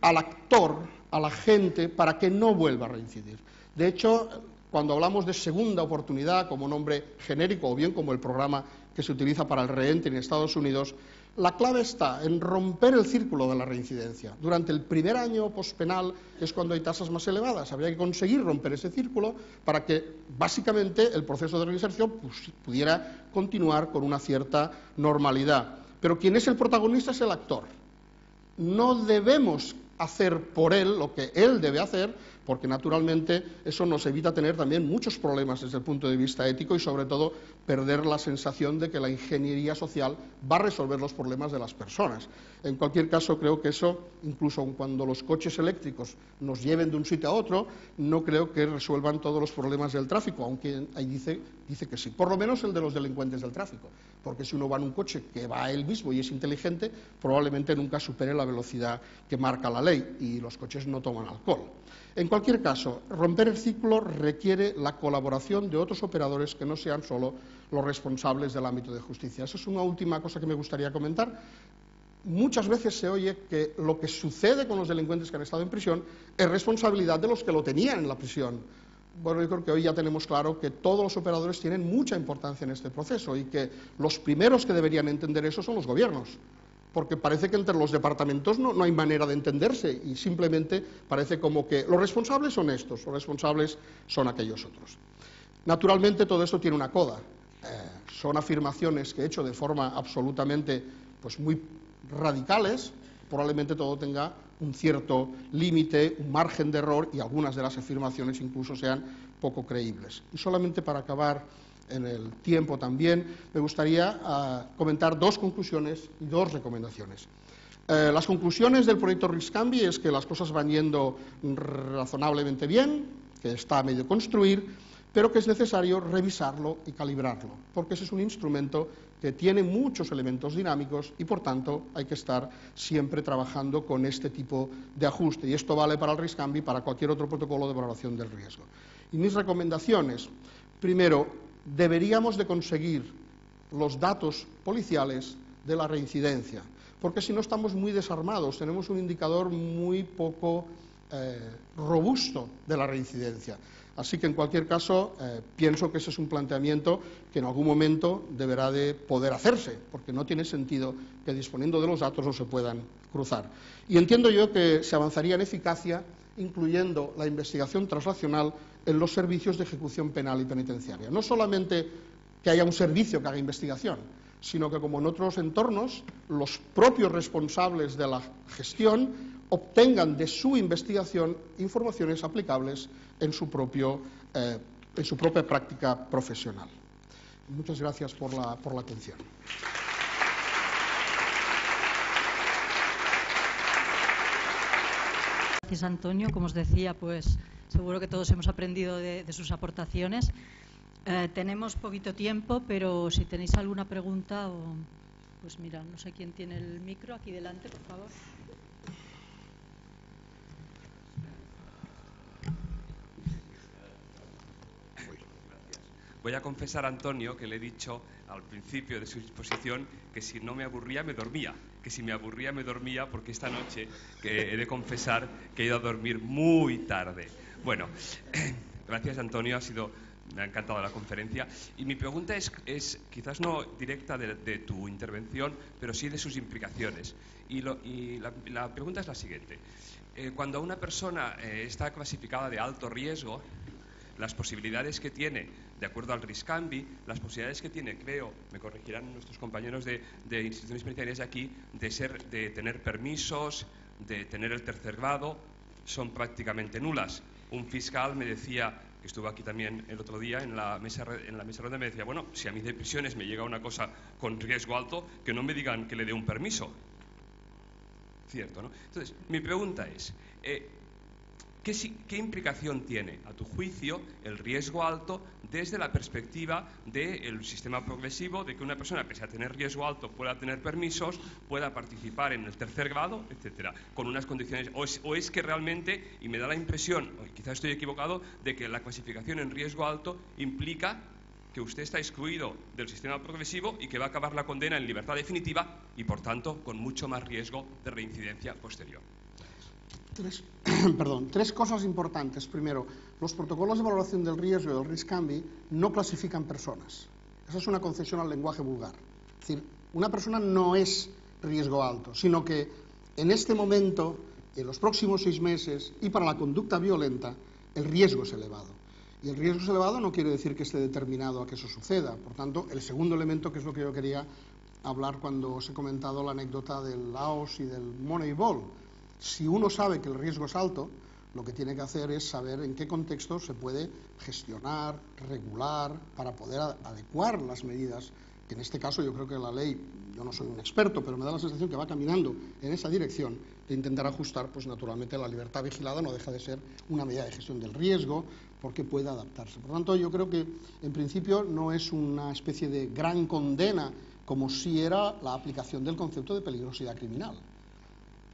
Speaker 1: al actor, a la gente, para que no vuelva a reincidir. De hecho, cuando hablamos de segunda oportunidad como nombre genérico o bien como el programa que se utiliza para el reente en Estados Unidos, la clave está en romper el círculo de la reincidencia. Durante el primer año pospenal es cuando hay tasas más elevadas. Habría que conseguir romper ese círculo para que básicamente el proceso de reinserción pues, pudiera continuar con una cierta normalidad. Pero quien es el protagonista es el actor. No debemos hacer por él lo que él debe hacer, porque naturalmente eso nos evita tener también muchos problemas desde el punto de vista ético y sobre todo perder la sensación de que la ingeniería social va a resolver los problemas de las personas. En cualquier caso, creo que eso, incluso cuando los coches eléctricos nos lleven de un sitio a otro, no creo que resuelvan todos los problemas del tráfico, aunque ahí dice, dice que sí, por lo menos el de los delincuentes del tráfico, porque si uno va en un coche que va él mismo y es inteligente, probablemente nunca supere la velocidad que marca la ley y los coches no toman alcohol. En cualquier caso, romper el ciclo requiere la colaboración de otros operadores que no sean solo los responsables del ámbito de justicia. Esa es una última cosa que me gustaría comentar. Muchas veces se oye que lo que sucede con los delincuentes que han estado en prisión es responsabilidad de los que lo tenían en la prisión. bueno, yo creo que hoy ya tenemos claro que todos los operadores tienen mucha importancia en este proceso y que los primeros que deberían entender eso son los gobiernos, porque parece que entre los departamentos no, hay manera de entenderse y simplemente parece como que los responsables son estos, los responsables son aquellos otros. Naturalmente todo esto tiene una coda, eh, son afirmaciones que he hecho de forma absolutamente pues muy radicales, probablemente todo tenga un cierto límite, un margen de error y algunas de las afirmaciones incluso sean poco creíbles. Y solamente para acabar en el tiempo también, me gustaría ah, comentar dos conclusiones y dos recomendaciones. Eh, las conclusiones del proyecto RISCAMBI es que las cosas van yendo razonablemente bien, que está a medio construir, pero que es necesario revisarlo y calibrarlo, porque ese es un instrumento que tiene muchos elementos dinámicos y, por tanto, hay que estar siempre trabajando con este tipo de ajuste. Y esto vale para el RISCAMBI y para cualquier otro protocolo de valoración del riesgo. Y mis recomendaciones, primero, deberíamos de conseguir los datos policiales de la reincidencia, porque si no estamos muy desarmados, tenemos un indicador muy poco eh, robusto de la reincidencia. Así que, en cualquier caso, eh, pienso que ese es un planteamiento que en algún momento deberá de poder hacerse, porque no tiene sentido que disponiendo de los datos no se puedan cruzar. Y entiendo yo que se avanzaría en eficacia incluyendo la investigación translacional en los servicios de ejecución penal y penitenciaria. No solamente que haya un servicio que haga investigación, sino que, como en otros entornos, los propios responsables de la gestión obtengan de su investigación informaciones aplicables en su, propio, eh, en su propia práctica profesional. Muchas gracias por la, por la atención.
Speaker 2: Gracias, Antonio. Como os decía, pues seguro que todos hemos aprendido de, sus aportaciones. Eh, tenemos poquito tiempo, pero si tenéis alguna pregunta, o, pues mira, no sé quién tiene el micro aquí delante, por favor.
Speaker 3: Voy a confesar a Antonio que le he dicho al principio de su exposición que si no me aburría me dormía, que si me aburría me dormía porque esta noche he de confesar que he ido a dormir muy tarde. Bueno, (coughs) gracias Antonio, ha sido me ha encantado la conferencia. Y mi pregunta es, es quizás no directa de, tu intervención, pero sí de sus implicaciones. Y, la, pregunta es la siguiente. Eh, cuando una persona eh, está clasificada de alto riesgo, las posibilidades que tiene, de acuerdo al RISCAMBI, las posibilidades que tiene, creo, me corregirán nuestros compañeros de, instituciones penitenciarias de aquí, de, ser, de tener permisos, de tener el tercer grado, son prácticamente nulas. Un fiscal me decía, que estuvo aquí también el otro día en la mesa en la mesa ronda, me decía, bueno, si a de prisiones me llega una cosa con riesgo alto, que no me digan que le dé un permiso. Cierto, ¿no? Entonces, mi pregunta es, eh, ¿Qué, implicación tiene, a tu juicio, el riesgo alto desde la perspectiva del sistema progresivo, de que una persona, pese a tener riesgo alto, pueda tener permisos, pueda participar en el tercer grado, etcétera, con unas condiciones? O es, que realmente, y me da la impresión, quizás estoy equivocado, de que la clasificación en riesgo alto implica que usted está excluido del sistema progresivo y que va a acabar la condena en libertad definitiva y, por tanto, con mucho más riesgo de reincidencia posterior.
Speaker 1: Tres, (clears throat) perdón, tres cosas importantes. Primero, los protocolos de valoración del riesgo del RISCAMBI no clasifican personas. Esa es una concesión al lenguaje vulgar. Es decir, una persona no es riesgo alto, sino que en este momento, en los próximos seis meses y para la conducta violenta, el riesgo es elevado. Y el riesgo es elevado no quiere decir que esté determinado a que eso suceda. Por tanto, el segundo elemento, que es lo que yo quería hablar cuando os he comentado la anécdota del Laos y del Moneyball si uno sabe que el riesgo es alto, lo que tiene que hacer es saber en qué contexto se puede gestionar, regular, para poder adecuar las medidas, que en este caso yo creo que la ley, yo no soy un experto, pero me da la sensación que va caminando en esa dirección de intentar ajustar, pues naturalmente la libertad vigilada no deja de ser una medida de gestión del riesgo, porque puede adaptarse. Por lo tanto, yo creo que en principio no es una especie de gran condena como si era la aplicación del concepto de peligrosidad criminal.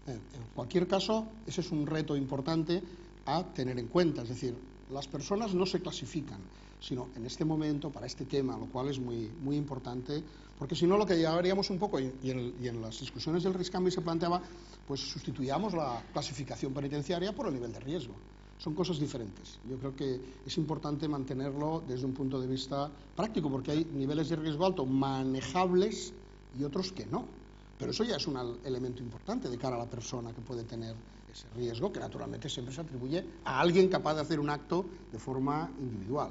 Speaker 1: En cualquier caso, ese es un reto importante a tener en cuenta. Es decir, las personas no se clasifican, sino en este momento, para este tema, lo cual es muy, muy importante, porque si no lo que ya haríamos un poco, y, en, las discusiones del RISCAMBI se planteaba, pues sustituíamos la clasificación penitenciaria por el nivel de riesgo. Son cosas diferentes. Yo creo que es importante mantenerlo desde un punto de vista práctico, porque hay niveles de riesgo alto manejables y otros que no. Pero eso ya es un elemento importante de cara a la persona que puede tener ese riesgo, que naturalmente siempre se atribuye a alguien capaz de hacer un acto de forma individual.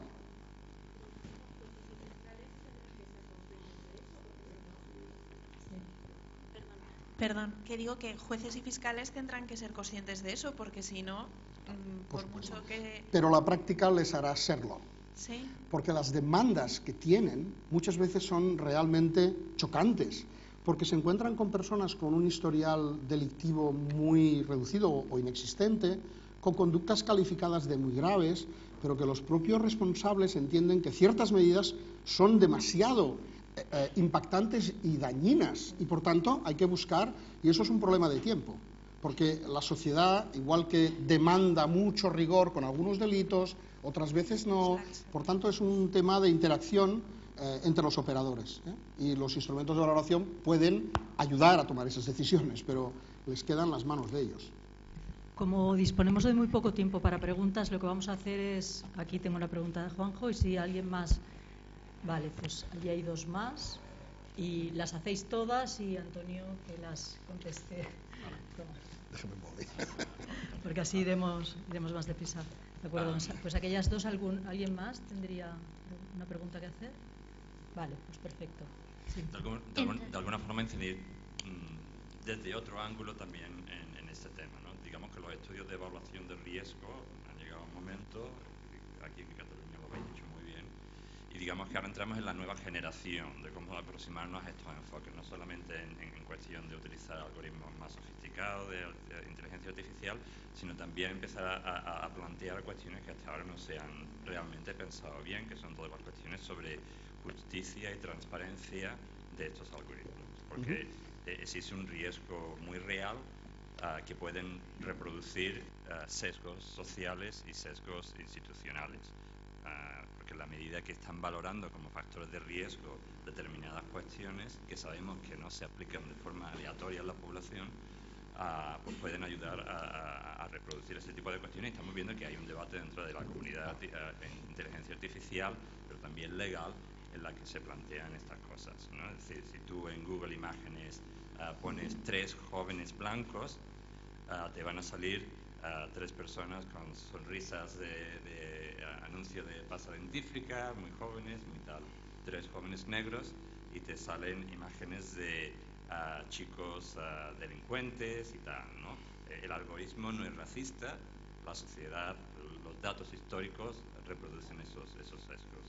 Speaker 4: Perdón, que digo que jueces y fiscales tendrán que ser conscientes de eso, porque si no, mm, por, mucho que...
Speaker 1: Pero la práctica les hará serlo.
Speaker 4: Sí.
Speaker 1: Porque las demandas que tienen muchas veces son realmente chocantes, porque se encuentran con personas con un historial delictivo muy reducido o inexistente, con conductas calificadas de muy graves, pero que los propios responsables entienden que ciertas medidas son demasiado eh, eh, impactantes y dañinas y por tanto hay que buscar, y eso es un problema de tiempo, porque la sociedad, igual que demanda mucho rigor con algunos delitos, otras veces no, por tanto es un tema de interacción eh, entre los operadores y los instrumentos de valoración pueden ayudar a tomar esas decisiones, pero les quedan las manos de ellos.
Speaker 2: Como disponemos de muy poco tiempo para preguntas, lo que vamos a hacer es, aquí tengo la pregunta de Juanjo y si alguien más Vale, pues allí hay dos más y las hacéis todas y Antonio que las conteste.
Speaker 1: Déjame móvil. (laughs)
Speaker 2: Porque así iremos, iremos más deprisa. ¿De acuerdo? Pues aquellas dos, algún, ¿alguien más tendría una pregunta que hacer? Vale, pues perfecto.
Speaker 5: De, alguna forma incidir mm, desde otro ángulo también en, en, este tema. ¿no? Digamos que los estudios de evaluación de riesgo han llegado a un momento, aquí en Cataluña lo habéis dicho digamos que ahora entramos en la nueva generación de cómo aproximarnos a estos enfoques, no solamente en, cuestión de utilizar algoritmos más sofisticados de, inteligencia artificial, sino también empezar a, plantear cuestiones que hasta ahora no se han realmente pensado bien, que son todas las cuestiones sobre justicia y transparencia de estos algoritmos, porque eh, existe un riesgo muy real ah, que pueden reproducir ah, sesgos sociales y sesgos institucionales. Ah, porque en la medida que están valorando como factores de riesgo determinadas cuestiones que sabemos que no se aplican de forma aleatoria en la población, pues pueden ayudar a, reproducir ese tipo de cuestiones. Y estamos viendo que hay un debate dentro de la comunidad en inteligencia artificial, pero también legal, en la que se plantean estas cosas. ¿no? Es decir, si tú en Google Imágenes ah, pones tres jóvenes blancos, te van a salir tres personas con sonrisas de, anuncio de pasta dentífrica, muy jóvenes, muy tal. Tres jóvenes negros y te salen imágenes de chicos delincuentes y tal, ¿no? El algoritmo no es racista, la sociedad, los datos históricos reproducen esos, esos sesgos.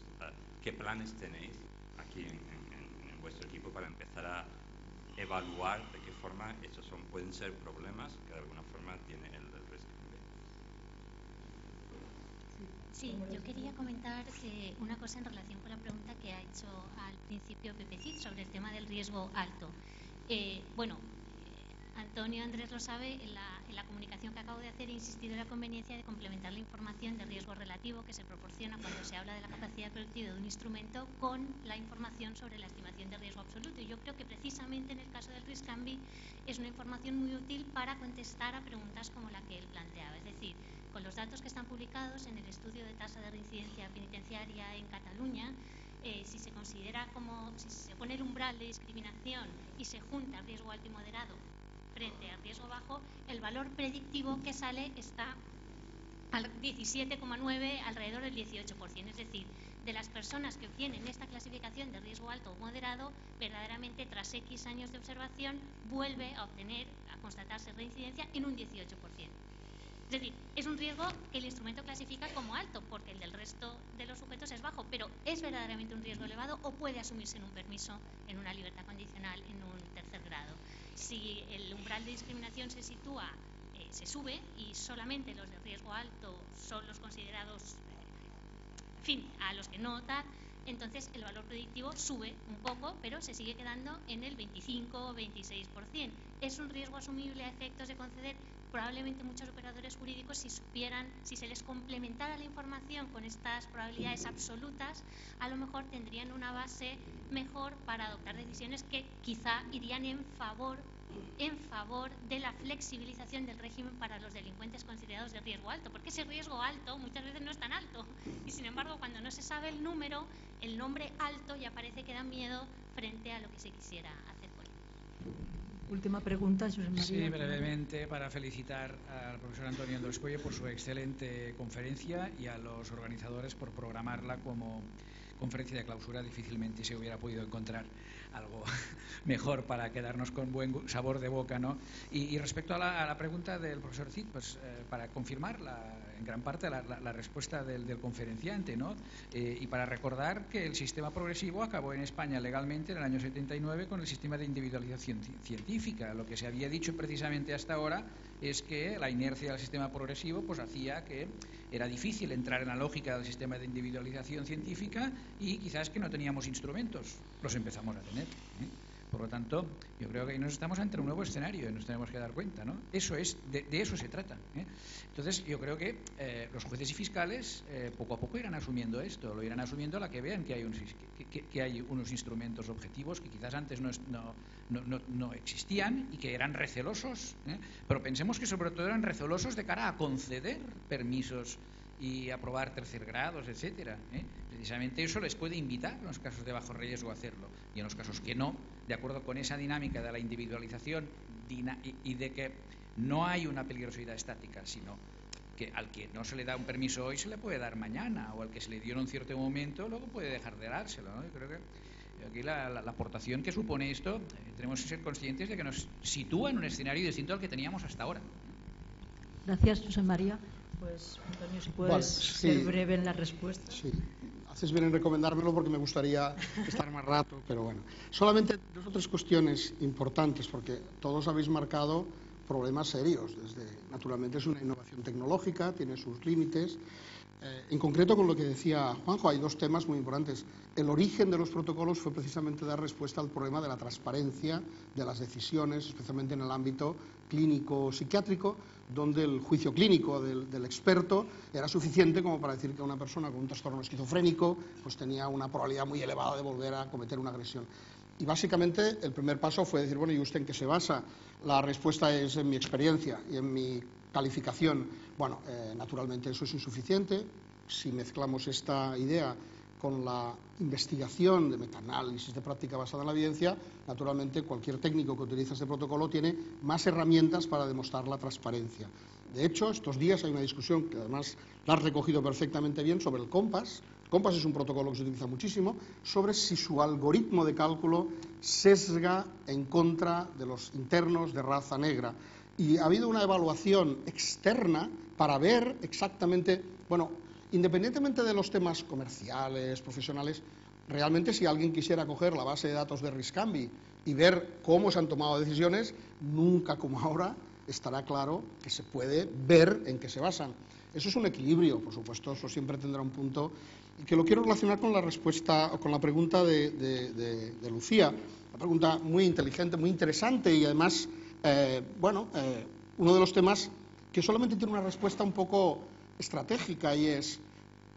Speaker 5: ¿Qué planes tenéis aquí en, vuestro equipo para empezar a evaluar de qué forma estos son, pueden ser problemas que de alguna forma tiene el
Speaker 6: Sí, yo quería comentar eh, una cosa en relación con la pregunta que ha hecho al principio Pepe Cid sobre el tema del riesgo alto. Eh, bueno, Antonio Andrés lo sabe, en la, en la, comunicación que acabo de hacer he insistido en la conveniencia de complementar la información de riesgo relativo que se proporciona cuando se habla de la capacidad colectiva de un instrumento con la información sobre la estimación de riesgo absoluto. Y yo creo que precisamente en el caso del RISCAMBI es una información muy útil para contestar a preguntas como la que él planteaba. Es decir, con los datos que están publicados en el estudio de tasa de reincidencia penitenciaria en Cataluña, eh, si se considera como, si se pone el umbral de discriminación y se junta riesgo alto y moderado frente riesgo bajo, el valor predictivo que sale está al 17,9, alrededor del 18%. Es decir, de las personas que obtienen esta clasificación de riesgo alto o moderado, verdaderamente tras X años de observación vuelve a obtener, a constatarse reincidencia en un 18%. Es decir, es un riesgo que el instrumento clasifica como alto, porque el del resto de los sujetos es bajo, pero ¿es verdaderamente un riesgo elevado o puede asumirse en un permiso, en una libertad condicional, en un tercer grado? Si el umbral de discriminación se sitúa, eh, se sube y solamente los de riesgo alto son los considerados, eh, fin, a los que no tal, entonces el valor predictivo sube un poco, pero se sigue quedando en el 25 o 26%. ¿Es un riesgo asumible a efectos de conceder probablemente muchos operadores jurídicos, si supieran, si se les complementara la información con estas probabilidades absolutas, a lo mejor tendrían una base mejor para adoptar decisiones que quizá irían en favor en favor de la flexibilización del régimen para los delincuentes considerados de riesgo alto, porque ese riesgo alto muchas veces no es tan alto y sin embargo cuando no se sabe el número, el nombre alto ya parece que da miedo frente a lo que se quisiera hacer por él.
Speaker 2: Última pregunta, José María.
Speaker 7: Sí, brevemente para felicitar al profesor Antonio Andrés Cuello por su excelente conferencia y a los organizadores por programarla como conferencia de clausura. Difícilmente se hubiera podido encontrar algo (laughs) mejor para quedarnos con buen sabor de boca, ¿no? Y, respecto a la, pregunta del profesor Cid, pues eh, para confirmar en gran parte la, respuesta del, conferenciante, ¿no? Eh, y para recordar que el sistema progresivo acabó en España legalmente en el año 79 con el sistema de individualización científica. Lo que se había dicho precisamente hasta ahora es que la inercia del sistema progresivo pues hacía que era difícil entrar en la lógica del sistema de individualización científica y quizás que no teníamos instrumentos. Los empezamos a tener. ¿Eh? Por lo tanto, yo creo que ahí nos estamos ante un nuevo escenario y nos tenemos que dar cuenta, ¿no? Eso es, de, eso se trata. ¿eh? Entonces, yo creo que eh, los jueces y fiscales poco a poco irán asumiendo esto, lo irán asumiendo a la que vean que hay, unos instrumentos objetivos que quizás antes no existían y que eran recelosos, pero pensemos que sobre todo eran recelosos de cara a conceder permisos y aprobar tercer grados, etcétera. ¿eh? Precisamente eso les puede invitar en los casos de bajo riesgo a hacerlo y en los casos que no, de acuerdo con esa dinámica de la individualización y de que no hay una peligrosidad estática, sino que al que no se le da un permiso hoy se le puede dar mañana o al que se le dio en un cierto momento luego puede dejar de dárselo. Yo creo que aquí la, aportación que supone esto eh, tenemos que ser conscientes de que nos sitúa en un escenario distinto al que teníamos hasta ahora.
Speaker 2: Gracias, José María. Pues, Antonio, si puedes ser breve en la respuesta.
Speaker 1: Sí, haces bien en recomendármelo porque me gustaría estar más rato, pero bueno. Solamente dos o tres cuestiones importantes, porque todos habéis marcado problemas serios. Desde, naturalmente es una innovación tecnológica, tiene sus límites. Eh, en concreto, con lo que decía Juanjo, hay dos temas muy importantes. El origen de los protocolos fue precisamente dar respuesta al problema de la transparencia de las decisiones, especialmente en el ámbito clínico psiquiátrico, donde el juicio clínico del, experto era suficiente como para decir que una persona con un trastorno esquizofrénico pues tenía una probabilidad muy elevada de volver a cometer una agresión. Y básicamente el primer paso fue decir, bueno, ¿y usted en qué se basa? La respuesta es en mi experiencia y en mi calificación. Bueno, eh, naturalmente eso es insuficiente. Si mezclamos esta idea con la investigación de metaanálisis de práctica basada en la evidencia, naturalmente cualquier técnico que utiliza este protocolo tiene más herramientas para demostrar la transparencia. De hecho, estos días hay una discusión que además la has recogido perfectamente bien sobre el COMPAS. COMPAS es un protocolo que se utiliza muchísimo sobre si su algoritmo de cálculo sesga en contra de los internos de raza negra. Y ha habido una evaluación externa para ver exactamente, bueno, Independientemente de los temas comerciales, profesionales, realmente si alguien quisiera coger la base de datos de Riscambi y ver cómo se han tomado decisiones, nunca como ahora estará claro que se puede ver en qué se basan. Eso es un equilibrio, por supuesto, eso siempre tendrá un punto y que lo quiero relacionar con la respuesta, con la pregunta de, Lucía, una pregunta muy inteligente, muy interesante y además, eh, bueno, eh, uno de los temas que solamente tiene una respuesta un poco estratégica y es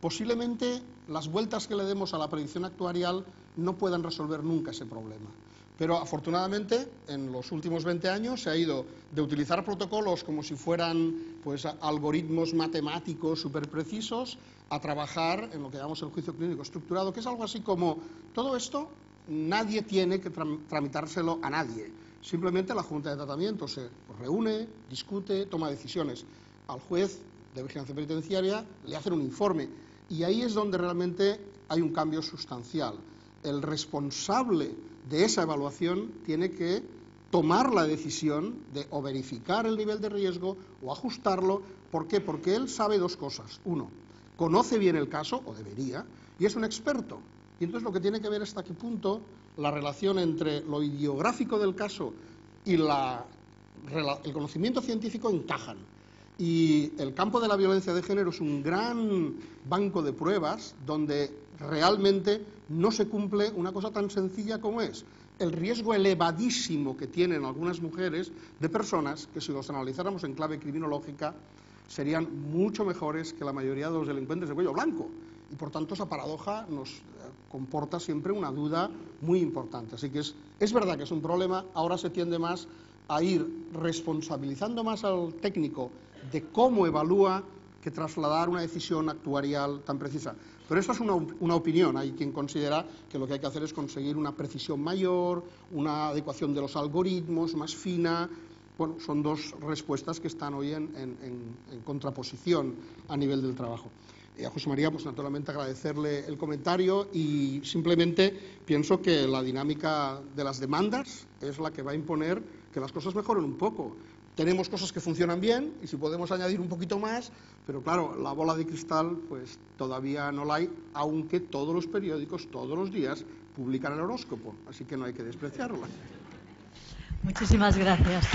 Speaker 1: posiblemente las vueltas que le demos a la predicción actuarial no puedan resolver nunca ese problema. Pero afortunadamente en los últimos 20 años se ha ido de utilizar protocolos como si fueran pues, algoritmos matemáticos súper precisos a trabajar en lo que llamamos el juicio clínico estructurado, que es algo así como todo esto nadie tiene que tramitárselo a nadie. Simplemente la Junta de Tratamiento se reúne, discute, toma decisiones. Al juez de vigilancia penitenciaria le hacen un informe y ahí es donde realmente hay un cambio sustancial. El responsable de esa evaluación tiene que tomar la decisión de o verificar el nivel de riesgo o ajustarlo. ¿Por qué? Porque él sabe dos cosas. Uno, conoce bien el caso, o debería, y es un experto. Y entonces lo que tiene que ver hasta qué punto la relación entre lo ideográfico del caso y el conocimiento científico encajan. Y el campo de la violencia de género es un gran banco de pruebas donde realmente no se cumple una cosa tan sencilla como es el riesgo elevadísimo que tienen algunas mujeres de personas que si los analizáramos en clave criminológica serían mucho mejores que la mayoría de los delincuentes de cuello blanco. Y por tanto esa paradoja nos eh, comporta siempre una duda muy importante. Así que es, es verdad que es un problema, ahora se tiende más a ir responsabilizando más al técnico de cómo evalúa que trasladar una decisión actuarial tan precisa. Pero esto es una, opinión. Hay quien considera que lo que hay que hacer es conseguir una precisión mayor, una adecuación de los algoritmos más fina. Bueno, son dos respuestas que están hoy en contraposición a nivel del trabajo. Y a José María, pues naturalmente agradecerle el comentario y simplemente pienso que la dinámica de las demandas es la que va a imponer que las cosas mejoren un poco tenemos cosas que funcionan bien y si podemos añadir un poquito más, pero claro, la bola de cristal pues todavía no la hay, aunque todos los periódicos todos los días publican el horóscopo, así que no hay que despreciarla.
Speaker 2: Muchísimas gracias.